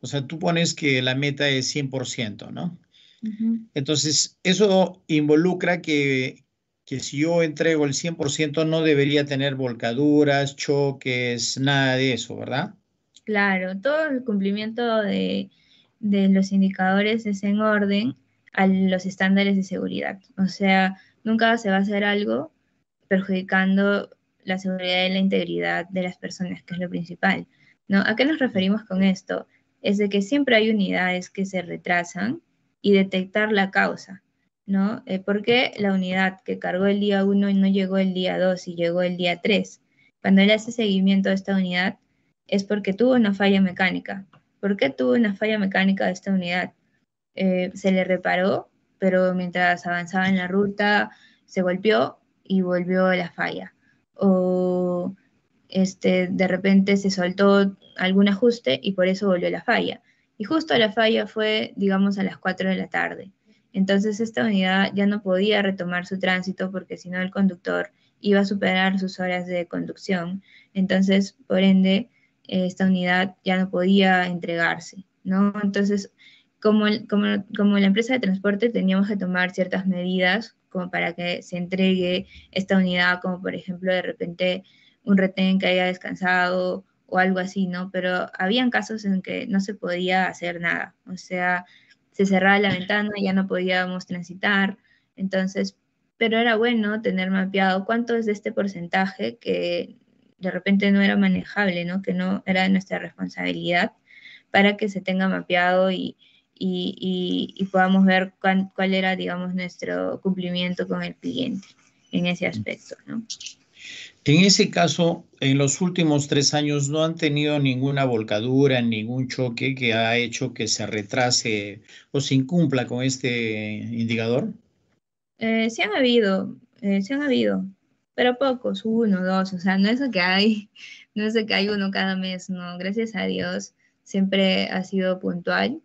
O sea, tú pones que la meta es 100%, ¿no? Entonces, eso involucra que, que si yo entrego el 100% no debería tener volcaduras, choques, nada de eso, ¿verdad? Claro, todo el cumplimiento de, de los indicadores es en orden a los estándares de seguridad. O sea, Nunca se va a hacer algo perjudicando la seguridad y la integridad de las personas, que es lo principal. ¿no? ¿A qué nos referimos con esto? Es de que siempre hay unidades que se retrasan y detectar la causa. ¿no? Eh, ¿Por qué la unidad que cargó el día 1 no llegó el día 2 y llegó el día 3? Cuando él hace seguimiento a esta unidad es porque tuvo una falla mecánica. ¿Por qué tuvo una falla mecánica de esta unidad? Eh, se le reparó pero mientras avanzaba en la ruta se golpeó y volvió a la falla. O este, de repente se soltó algún ajuste y por eso volvió la falla. Y justo la falla fue, digamos, a las 4 de la tarde. Entonces esta unidad ya no podía retomar su tránsito porque si no el conductor iba a superar sus horas de conducción. Entonces, por ende, esta unidad ya no podía entregarse, ¿no? Entonces, como, como, la empresa de transporte teníamos que tomar ciertas medidas como para que se entregue esta unidad, como por ejemplo de repente un retén que haya descansado o algo así, ¿no? Pero habían casos en que no se podía hacer nada, o sea, se cerraba la ventana, ya no podíamos transitar, entonces, pero era bueno tener mapeado cuánto es este porcentaje que de repente no era manejable, ¿no? Que no era de nuestra responsabilidad para que se tenga mapeado y, y, podamos ver cuál, era, digamos, nuestro cumplimiento con el cliente en ese aspecto, ¿no? En ese caso, en los últimos tres años no han tenido ninguna volcadura, ningún choque que ha hecho que se retrase o se incumpla con este indicador. Eh, sí han habido, eh, sí han habido, pero pocos, uno, dos, o sea, no es que hay, no es que hay uno cada mes, no, gracias a Dios siempre ha sido puntual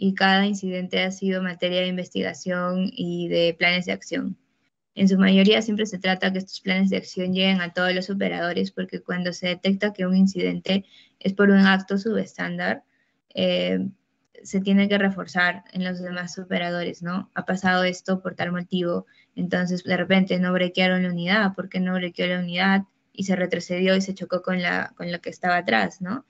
y cada incidente ha sido materia de investigación y de planes de acción. En su mayoría siempre se trata que estos planes de acción lleguen a todos los operadores porque cuando se detecta que un incidente es por un acto subestándar, eh, se tiene que reforzar en los demás operadores, ¿no? Ha pasado esto por tal motivo, entonces de repente no brequearon la unidad, ¿por qué no brequeó la unidad? Y se retrocedió y se chocó con la, con lo que estaba atrás, ¿no?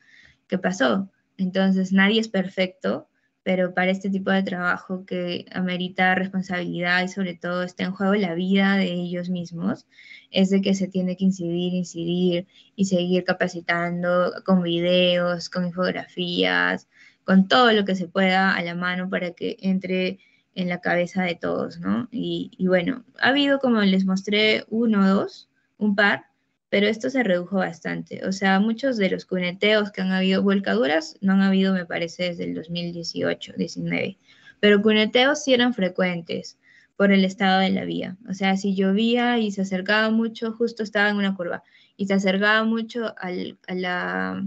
¿Qué pasó? Entonces nadie es perfecto, pero para este tipo de trabajo que amerita responsabilidad y sobre todo está en juego la vida de ellos mismos, es de que se tiene que incidir, incidir y seguir capacitando con videos, con infografías, con todo lo que se pueda a la mano para que entre en la cabeza de todos, ¿no? Y, bueno, ha habido, como les mostré, uno o dos, un par, pero esto se redujo bastante. O sea, muchos de los cuneteos que han habido, volcaduras no han habido, me parece, desde el 2018, 19, pero cuneteos sí eran frecuentes por el estado de la vía. O sea, si llovía y se acercaba mucho, justo estaba en una curva, y se acercaba mucho a, la,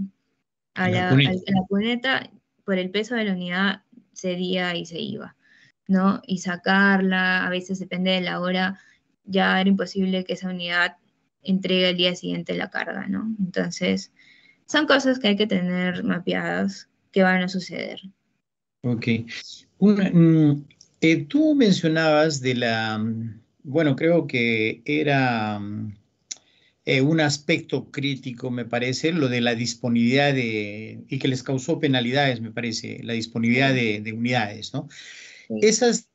a, la, cuneta, por el peso de la unidad, cedía y se iba, ¿no? Y sacarla, a veces depende de la hora, ya era imposible que esa unidad entrega el día siguiente la carga, ¿no? Entonces, son cosas que hay que tener mapeadas que van a suceder. Ok. Mm, eh, tú mencionabas de la, mm, bueno, creo que era mm, eh, un aspecto crítico, me parece, lo de la disponibilidad de, y que les causó penalidades, me parece, la disponibilidad de, unidades, ¿no? Esas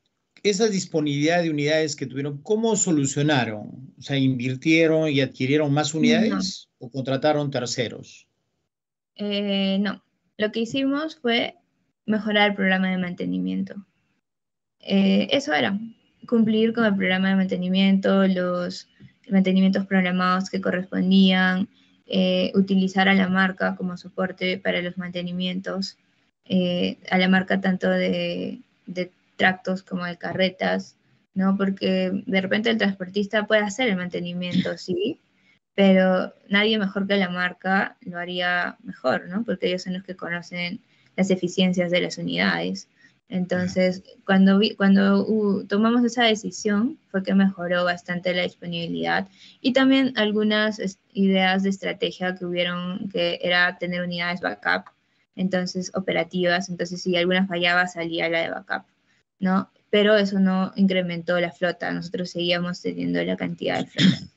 esa disponibilidad de unidades que tuvieron, ¿cómo solucionaron? O sea, ¿invirtieron y adquirieron más unidades o contrataron terceros? Eh, no, lo que hicimos fue mejorar el programa de mantenimiento. Eh, eso era, cumplir con el programa de mantenimiento, los mantenimientos programados que correspondían, eh, utilizar a la marca como soporte para los mantenimientos, a la marca tanto de, de tractos como de carretas, ¿no? Porque de repente el transportista puede hacer el mantenimiento, sí, pero nadie mejor que la marca lo haría mejor, ¿no? Porque ellos son los que conocen las eficiencias de las unidades. Entonces, cuando, cuando uh, tomamos esa decisión, fue que mejoró bastante la disponibilidad y también algunas ideas de estrategia que hubieron, que era tener unidades backup, entonces operativas, entonces si alguna fallaba salía la de backup. ¿No? Pero eso no incrementó la flota, nosotros seguíamos teniendo la cantidad de flota.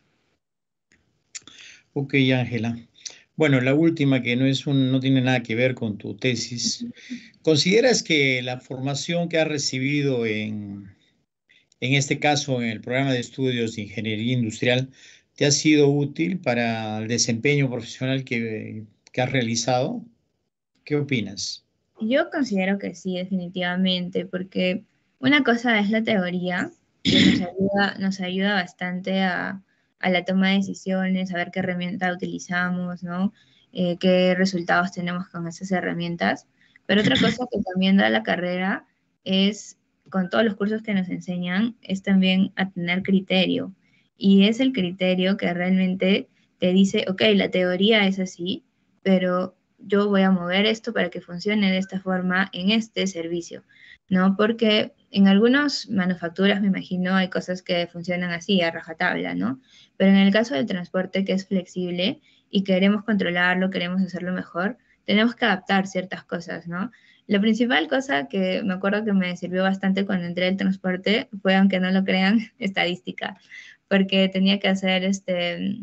Ok, Ángela. Bueno, la última que no, es un, no tiene nada que ver con tu tesis. ¿Consideras que la formación que has recibido en, en este caso en el programa de estudios de ingeniería industrial te ha sido útil para el desempeño profesional que, que has realizado? ¿Qué opinas? Yo considero que sí, definitivamente, porque una cosa es la teoría, que nos ayuda, bastante a, la toma de decisiones, a ver qué herramienta utilizamos, ¿no? Eh, qué resultados tenemos con esas herramientas. Pero otra cosa que también da la carrera es, con todos los cursos que nos enseñan, es también a tener criterio. Y es el criterio que realmente te dice, ok, la teoría es así, pero yo voy a mover esto para que funcione de esta forma en este servicio, ¿no? Porque en algunas manufacturas, me imagino, hay cosas que funcionan así, a rajatabla, ¿no? Pero en el caso del transporte, que es flexible y queremos controlarlo, queremos hacerlo mejor, tenemos que adaptar ciertas cosas, ¿no? La principal cosa que me acuerdo que me sirvió bastante cuando entré al transporte fue, aunque no lo crean, estadística, porque tenía que hacer este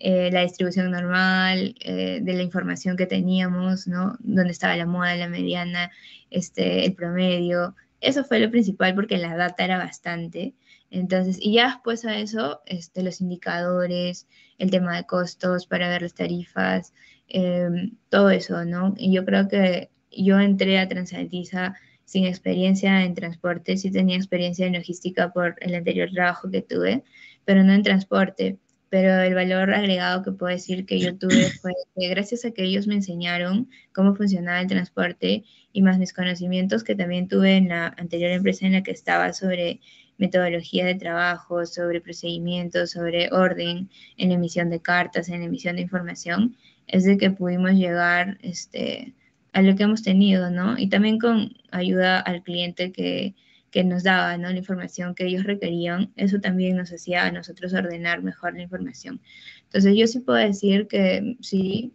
eh, la distribución normal eh, de la información que teníamos, ¿no? Dónde estaba la moda, la mediana, este, el promedio. Eso fue lo principal porque la data era bastante. Entonces, y ya después a eso, este, los indicadores, el tema de costos para ver las tarifas, em, todo eso, ¿no? Y yo creo que yo entré a Transaltiza sin experiencia en transporte, sí tenía experiencia en logística por el anterior trabajo que tuve, pero no en transporte pero el valor agregado que puedo decir que yo tuve fue que gracias a que ellos me enseñaron cómo funcionaba el transporte y más mis conocimientos que también tuve en la anterior empresa en la que estaba sobre metodología de trabajo, sobre procedimientos, sobre orden en emisión de cartas, en emisión de información, es de que pudimos llegar este, a lo que hemos tenido, ¿no? Y también con ayuda al cliente que que nos daba ¿no? la información que ellos requerían, eso también nos hacía a nosotros ordenar mejor la información. Entonces yo sí puedo decir que sí,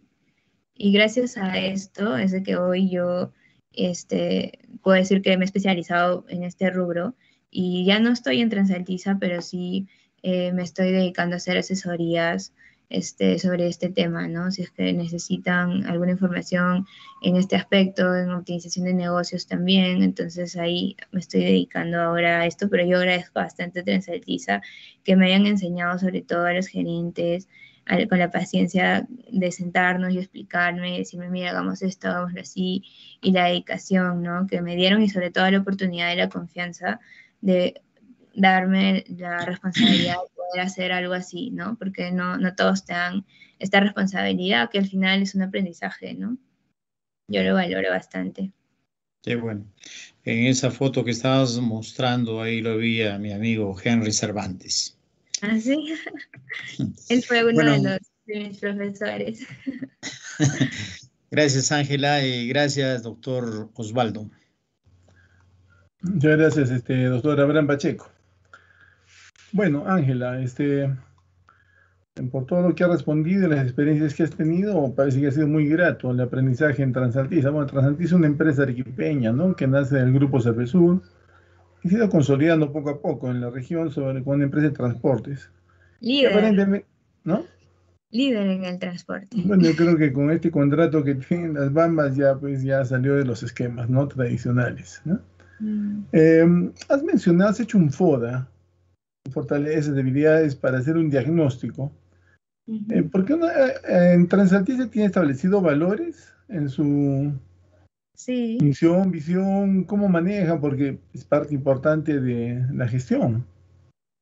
y gracias a esto es de que hoy yo este, puedo decir que me he especializado en este rubro y ya no estoy en Transaltiza, pero sí eh, me estoy dedicando a hacer asesorías este, sobre este tema, ¿no? Si es que necesitan alguna información en este aspecto, en optimización de negocios también, entonces ahí me estoy dedicando ahora a esto, pero yo agradezco bastante a Transaltiza que me hayan enseñado sobre todo a los gerentes, con la paciencia de sentarnos y explicarme, decirme, mira, hagamos esto, hagámoslo así, y la dedicación, ¿no? Que me dieron y sobre todo la oportunidad y la confianza de darme la responsabilidad de poder hacer algo así, ¿no? Porque no, no todos te dan esta responsabilidad, que al final es un aprendizaje, ¿no? Yo lo valoro bastante. Qué bueno. En esa foto que estabas mostrando, ahí lo vi a mi amigo Henry Cervantes. Ah, sí. Él fue uno de, los, de mis profesores. gracias, Ángela, y gracias, doctor Osvaldo. Muchas gracias, este, doctor Abraham Pacheco. Bueno, Ángela, este, por todo lo que ha respondido y las experiencias que has tenido, parece que ha sido muy grato el aprendizaje en Transaltiza. Bueno, Transaltiza es una empresa arequipeña, ¿no? Que nace del grupo Cervesur y se ha ido consolidando poco a poco en la región sobre, con una empresa de transportes. Líder. ¿no? Líder en el transporte. Bueno, yo creo que con este contrato que tienen las Bambas ya, pues, ya salió de los esquemas, ¿no? Tradicionales, ¿no? Mm. Eh, has mencionado, has hecho un FODA, fortalezas, debilidades para hacer un diagnóstico. Eh, ¿Por qué eh, en Transaltice tiene establecido valores en su misión, visión? ¿Cómo maneja? Porque es parte importante de la gestión.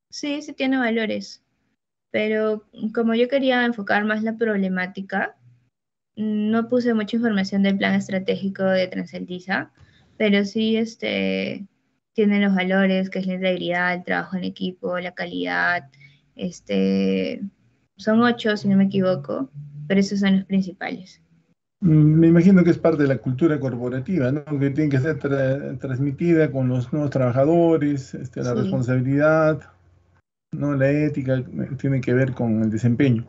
Sí, sí tiene valores. Pero como yo quería enfocar más la problemática, no puse mucha información del plan estratégico de Transaltiza, pero sí este, tiene los valores, que es la integridad, el trabajo en equipo, la calidad. Este, son ocho, si no me equivoco, pero esos son los principales. Mm, me imagino que es parte de la cultura corporativa, ¿no? que tiene que ser transmitida con los nuevos trabajadores, este, la responsabilidad, ¿no? la ética, tiene que ver con el desempeño.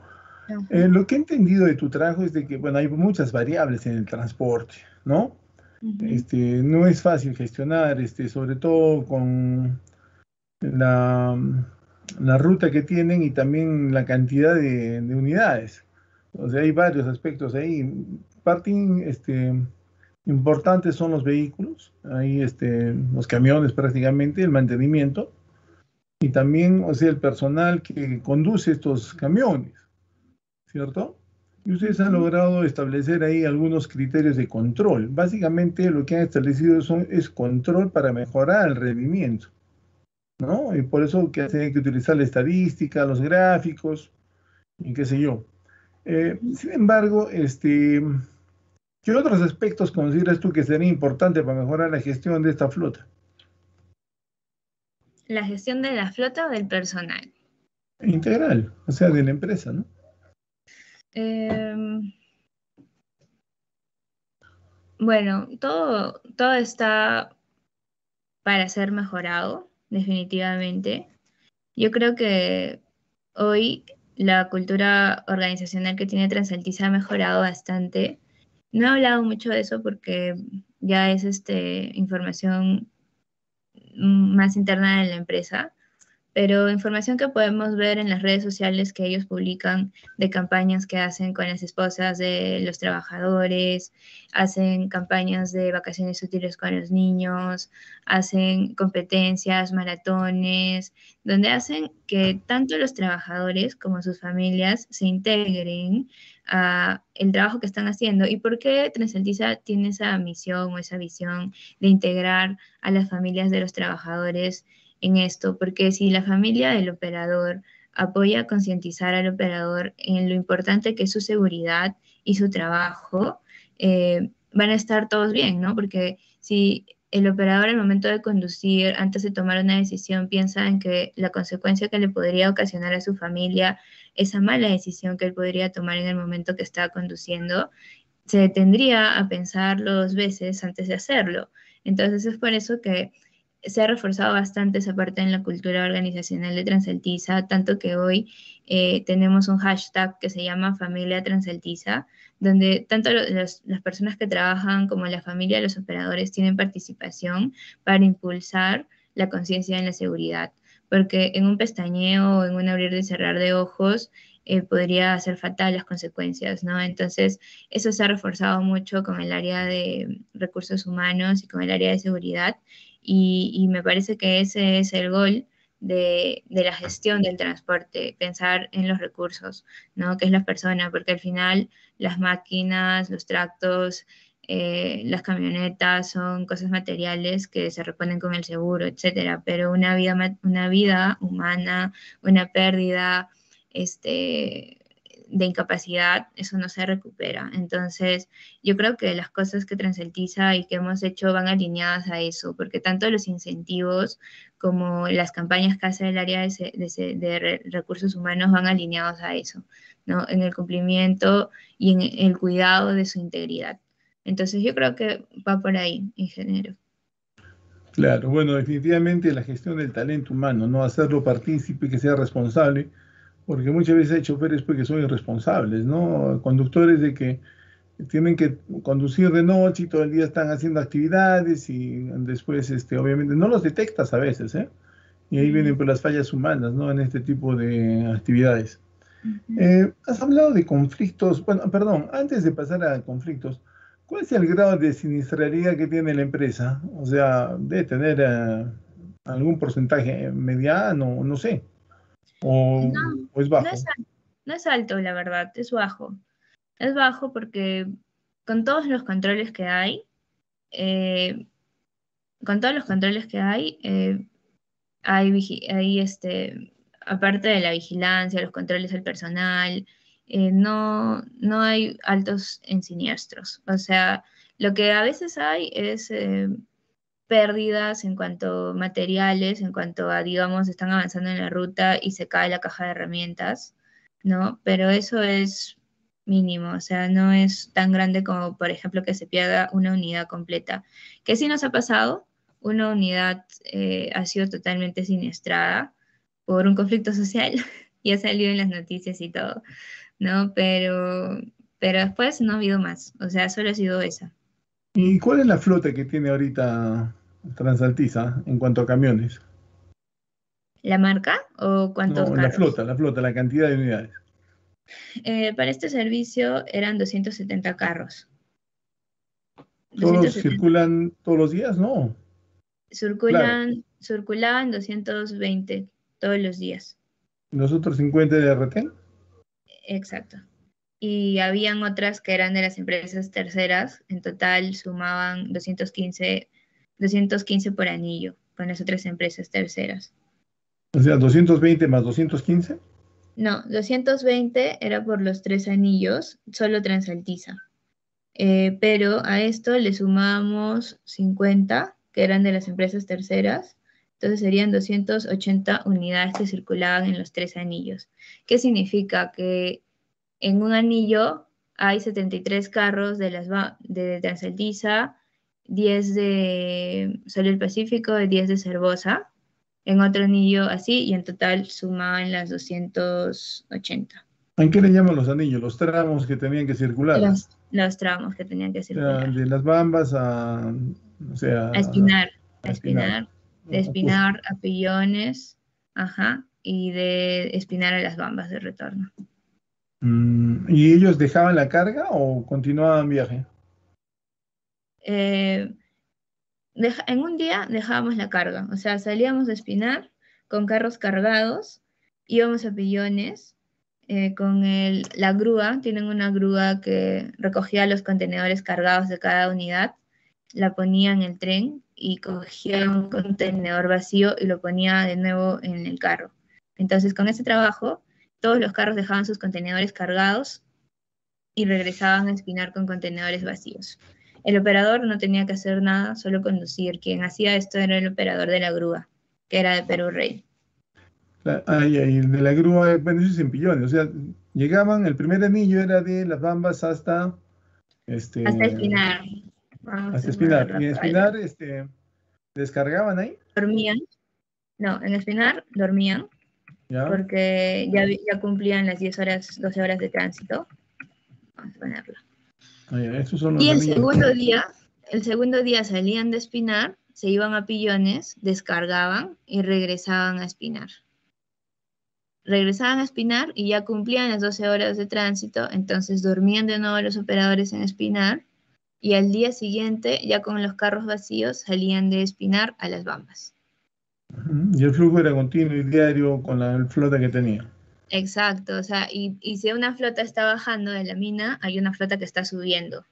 Eh, lo que he entendido de tu trabajo es de que, bueno, hay muchas variables en el transporte, ¿no? Este, no es fácil gestionar, este, sobre todo con la, ruta que tienen y también la cantidad de, unidades. O sea, hay varios aspectos ahí. Parte este, importantes son los vehículos, ahí este, los camiones prácticamente, el mantenimiento y también, o el personal que conduce estos camiones, ¿cierto? Y ustedes han logrado establecer ahí algunos criterios de control. Básicamente lo que han establecido son, es control para mejorar el rendimiento. ¿no? Y por eso que tienen que utilizar la estadística, los gráficos y qué sé yo. Eh, sin embargo, este, ¿qué otros aspectos consideras tú que serían importantes para mejorar la gestión de esta flota? ¿La gestión de la flota o del personal? Integral, o sea, de la empresa, ¿no? Em, bueno, todo, todo está para ser mejorado, definitivamente. Yo creo que hoy la cultura organizacional que tiene Transaltiza ha mejorado bastante. No he hablado mucho de eso porque ya es este, información más interna de la empresa, pero información que podemos ver en las redes sociales que ellos publican de campañas que hacen con las esposas de los trabajadores, hacen campañas de vacaciones útiles con los niños, hacen competencias, maratones, donde hacen que tanto los trabajadores como sus familias se integren a el trabajo que están haciendo. Y por qué Transaltiza tiene esa misión o esa visión de integrar a las familias de los trabajadores en esto, porque si la familia del operador apoya concientizar al operador en lo importante que es su seguridad y su trabajo, eh, van a estar todos bien, ¿no? Porque si el operador al momento de conducir, antes de tomar una decisión, piensa en que la consecuencia que le podría ocasionar a su familia, esa mala decisión que él podría tomar en el momento que está conduciendo, se detendría a pensarlo dos veces antes de hacerlo. Entonces es por eso que se ha reforzado bastante esa parte en la cultura organizacional de Transaltiza, tanto que hoy eh, tenemos un hashtag que se llama Familia Transaltiza, donde tanto las personas que trabajan como la familia de los operadores tienen participación para impulsar la conciencia en la seguridad, porque en un pestañeo o en un abrir y cerrar de ojos eh, podría ser fatal las consecuencias, ¿no? Entonces, eso se ha reforzado mucho con el área de recursos humanos y con el área de seguridad y, me parece que ese es el gol de, la gestión del transporte, pensar en los recursos, ¿no? Que es la persona, porque al final las máquinas, los tractos, eh, las camionetas son cosas materiales que se reponen con el seguro, etcétera, pero una vida, una vida humana, una pérdida, este, de incapacidad, eso no se recupera. Entonces, yo creo que las cosas que Transaltiza y que hemos hecho van alineadas a eso, porque tanto los incentivos como las campañas que hace el área de, recursos humanos van alineados a eso, ¿no? En el cumplimiento y en el cuidado de su integridad. Entonces, yo creo que va por ahí, ingeniero. Claro, bueno, definitivamente la gestión del talento humano, no hacerlo partícipe, que sea responsable porque muchas veces hay choferes porque son irresponsables, ¿no? Conductores de que tienen que conducir de noche y todo el día están haciendo actividades y después, este, obviamente, no los detectas a veces, ¿eh? Y ahí vienen por las fallas humanas, ¿no? En este tipo de actividades. Eh, has hablado de conflictos, bueno, perdón, antes de pasar a conflictos, ¿cuál es el grado de siniestralidad que tiene la empresa? O sea, debe tener eh, algún porcentaje mediano, no sé. ¿O, es bajo? No es, alto, la verdad, es bajo. Es bajo porque con todos los controles que hay, eh, con todos los controles que hay, eh, hay, este, aparte de la vigilancia, los controles del personal, eh, no, no hay altos en siniestros. O sea, lo que a veces hay es pérdidas en cuanto a materiales, en cuanto a, digamos, están avanzando en la ruta y se cae la caja de herramientas, ¿no? Pero eso es mínimo, o sea, no es tan grande como, por ejemplo, que se pierda una unidad completa. Que sí nos ha pasado, una unidad eh, ha sido totalmente siniestrada por un conflicto social y ha salido en las noticias y todo, ¿no? Pero, pero después no ha habido más, o sea, solo ha sido esa. ¿Y cuál es la flota que tiene ahorita Transaltiza en cuanto a camiones? ¿La marca o cuántos no, La flota, la flota, la cantidad de unidades. Eh, para este servicio eran 270 carros. ¿Todos circulan todos los días? No. Circulan, Circulaban 220 todos los días. ¿Los otros 50 de RT? Exacto. Y habían otras que eran de las empresas terceras. En total sumaban 215 215 por anillo con las otras empresas terceras. O sea, 220 más 215. No, 220 era por los tres anillos, solo Transaltiza. Eh, pero a esto le sumamos 50, que eran de las empresas terceras. Entonces serían 280 unidades que circulaban en los tres anillos. ¿Qué significa? Que en un anillo hay 73 carros de, las, de Transaltiza, 10 de Sol del Pacífico y 10 de Cervosa, en otro anillo así, y en total sumaban las 280. ¿En qué le llaman los anillos? Los tramos que tenían que circular. Los, tramos que tenían que circular. de las bambas a, o sea, a espinar, a, espinar, de espinar a pillones, ajá, y de espinar a las bambas de retorno. Mm, ¿Y ellos dejaban la carga o continuaban viaje? Eh, en un día dejábamos la carga, o sea, salíamos a espinar con carros cargados, íbamos a pillones eh, con la grúa, tienen una grúa que recogía los contenedores cargados de cada unidad, la ponía en el tren y cogía un contenedor vacío y lo ponía de nuevo en el carro. Entonces, con ese trabajo, todos los carros dejaban sus contenedores cargados y regresaban a espinar con contenedores vacíos. El operador no tenía que hacer nada, solo conducir. Quien hacía esto era el operador de la grúa, que era de Perú Rey. Ay, ay, de la grúa, es en pillones. O sea, llegaban, el primer anillo era de las bambas hasta. Este, hasta Espinar. hasta Espinar. Y en Espinar, este, ¿descargaban ahí? Dormían. No, en Espinar dormían. ¿Ya? Porque ya, ya cumplían las 10 horas, 12 horas de tránsito. Vamos a ponerlo. Ay, son los y el segundo día, el segundo día salían de Espinar, se iban a Pillones, descargaban y regresaban a Espinar regresaban a Espinar y ya cumplían las 12 horas de tránsito, entonces dormían de nuevo los operadores en Espinar y al día siguiente, ya con los carros vacíos, salían de Espinar a las Bambas. Y el flujo era continuo y diario con la flota que tenía. Exacto, o sea, y, y si una flota está bajando de la mina, hay una flota que está subiendo.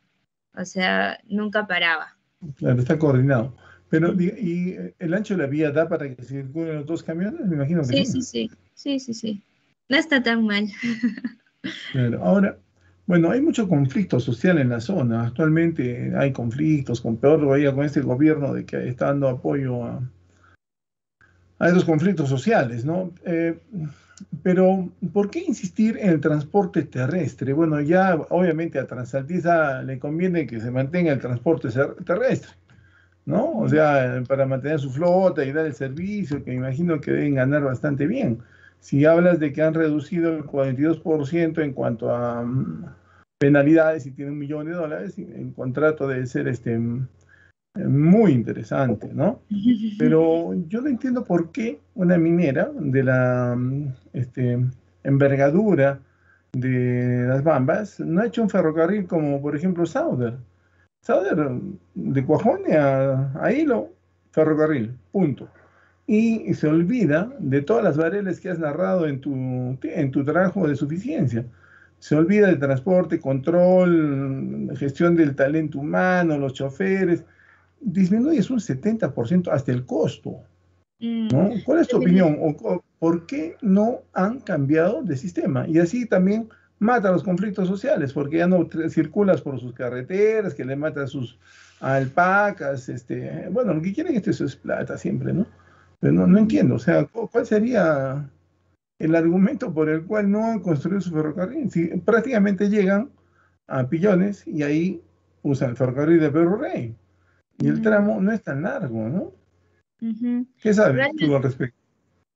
O sea, nunca paraba. Claro, está coordinado. Pero, ¿y el ancho de la vía da para que circulen los dos camiones? Me imagino que sí. Sí, sí, sí. Sí, sí. No está tan mal. ahora, bueno, hay mucho conflicto social en la zona. Actualmente hay conflictos, con peor todavía con este gobierno de que está dando apoyo a, a esos conflictos sociales, ¿no? Eh, pero, ¿por qué insistir en el transporte terrestre? Bueno, ya obviamente a Transaltiza le conviene que se mantenga el transporte terrestre, ¿no? O sea, para mantener su flota y dar el servicio, que imagino que deben ganar bastante bien. Si hablas de que han reducido el 42% en cuanto a mm, penalidades y tienen un millón de dólares, el contrato debe ser este, muy interesante, ¿no? Pero yo no entiendo por qué una minera de la mm, este, envergadura de las Bambas no ha hecho un ferrocarril como, por ejemplo, Sauder. Sauder, de Cuajone a, Hilo, ferrocarril, punto y se olvida de todas las variables que has narrado en tu, en tu trabajo de suficiencia. Se olvida de transporte, control, gestión del talento humano, los choferes. Disminuyes un 70% hasta el costo. Mm. ¿no? ¿Cuál es tu opinión? ¿O, ¿Por qué no han cambiado de sistema? Y así también mata los conflictos sociales, porque ya no circulas por sus carreteras, que le mata a sus alpacas, este, bueno, lo que quieren es, es plata siempre, ¿no? Pero no, entiendo, o sea, ¿cuál sería el argumento por el cual no han construido su ferrocarril? Si prácticamente llegan a Pillones y ahí usan el ferrocarril de Perú Rey. Y el tramo no es tan largo, ¿no? ¿Qué sabes tú al respecto?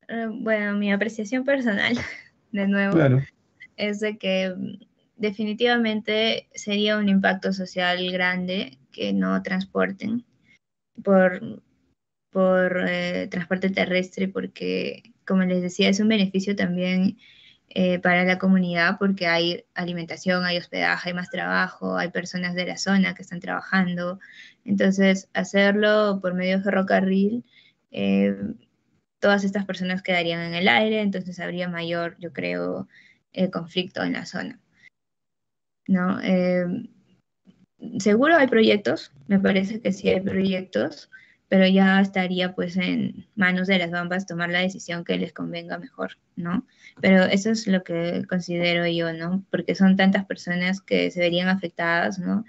Eh, bueno, mi apreciación personal, de nuevo, es de que mm, definitivamente sería un impacto social grande que no transporten por por eh, transporte terrestre porque, como les decía, es un beneficio también eh, para la comunidad porque hay alimentación, hay hospedaje, hay más trabajo, hay personas de la zona que están trabajando. Entonces, hacerlo por medio de ferrocarril, eh, todas estas personas quedarían en el aire, entonces habría mayor, yo creo, conflicto en la zona. ¿No? seguro hay proyectos, me parece que sí hay proyectos, pero ya estaría pues en manos de las bambas tomar la decisión que les convenga mejor, ¿no? Pero eso es lo que considero yo, ¿no? Porque son tantas personas que se verían afectadas, ¿no?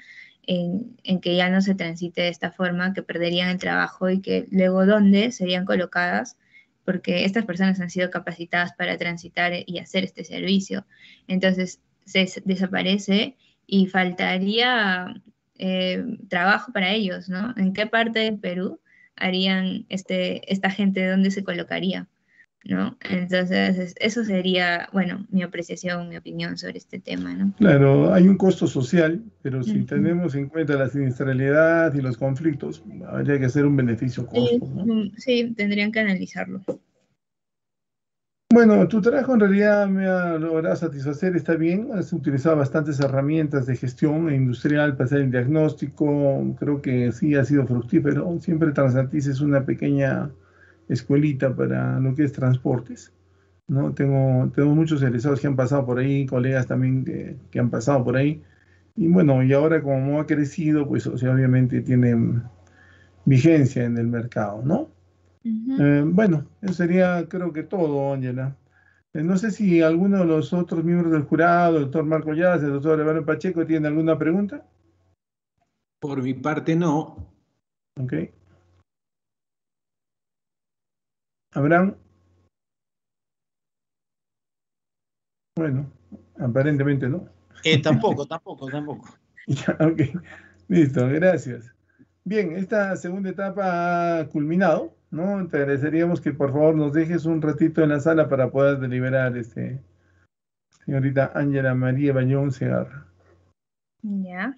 En, que ya no se transite de esta forma, que perderían el trabajo y que luego dónde serían colocadas, porque estas personas han sido capacitadas para transitar y hacer este servicio. Entonces se desaparece y faltaría eh, trabajo para ellos, ¿no? ¿En qué parte del Perú harían este, esta gente, dónde se colocaría, ¿no? Entonces, eso sería, bueno, mi apreciación, mi opinión sobre este tema, ¿no? Claro, hay un costo social, pero si tenemos en cuenta la siniestralidad y los conflictos, habría que hacer un beneficio costo, sí, tendrían que analizarlo. Bueno, tu trabajo en realidad me ha logrado satisfacer, está bien, has utilizado bastantes herramientas de gestión industrial para hacer el diagnóstico, creo que sí ha sido fructífero, siempre Transantis es una pequeña escuelita para lo que es transportes, ¿no? Tengo, tengo muchos egresados que han pasado por ahí, colegas también que, han pasado por ahí, y bueno, y ahora como ha crecido, pues obviamente tiene vigencia en el mercado, ¿no? Eh, bueno, eso sería creo que todo, Ángela. Eh, no sé si alguno de los otros miembros del jurado, el doctor Marco Yaz, el doctor Alvaro Pacheco, tiene alguna pregunta. Por mi parte, no. Ok. Abraham. Bueno, aparentemente no. Eh, tampoco, tampoco, tampoco. Ya, ok, listo, gracias. Bien, esta segunda etapa ha culminado, ¿no? Te agradeceríamos que por favor nos dejes un ratito en la sala para poder deliberar, este, señorita Ángela María Bañón Segarra. Ya.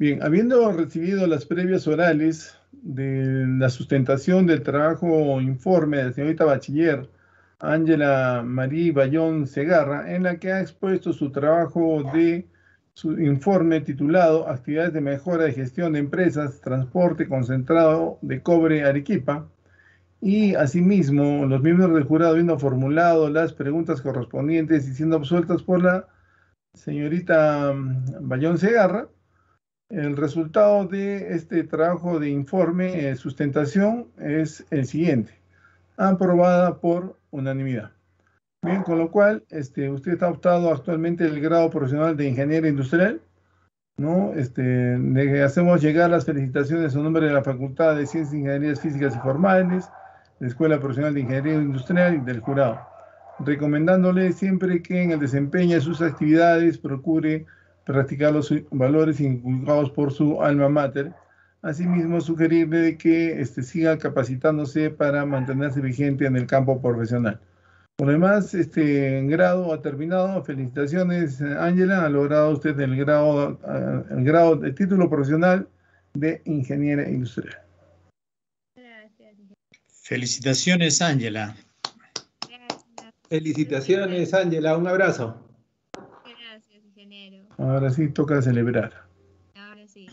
Bien, habiendo recibido las previas orales de la sustentación del trabajo informe de la señorita bachiller Ángela María Bayón Segarra, en la que ha expuesto su trabajo de su informe titulado Actividades de mejora de gestión de empresas, transporte concentrado de cobre Arequipa, y asimismo los miembros del jurado habiendo formulado las preguntas correspondientes y siendo absueltas por la señorita Bayón Segarra, el resultado de este trabajo de informe de sustentación es el siguiente. Aprobada por unanimidad. Bien, con lo cual, este, usted está optado actualmente el grado profesional de ingeniero industrial, ¿no? Este, le hacemos llegar las felicitaciones su nombre de la Facultad de Ciencias, Ingenierías Físicas y Formales, de Escuela Profesional de Ingeniería Industrial y del jurado, recomendándole siempre que en el desempeño de sus actividades procure practicar los valores inculcados por su alma mater. Asimismo, sugerirle que este, siga capacitándose para mantenerse vigente en el campo profesional. Por lo demás, este grado ha terminado. Felicitaciones, Ángela. Ha logrado usted el grado, eh, el grado de título profesional de ingeniera industrial. Gracias. Felicitaciones, Ángela. Felicitaciones, Ángela. Un abrazo. Ahora sí toca celebrar. Ahora sí.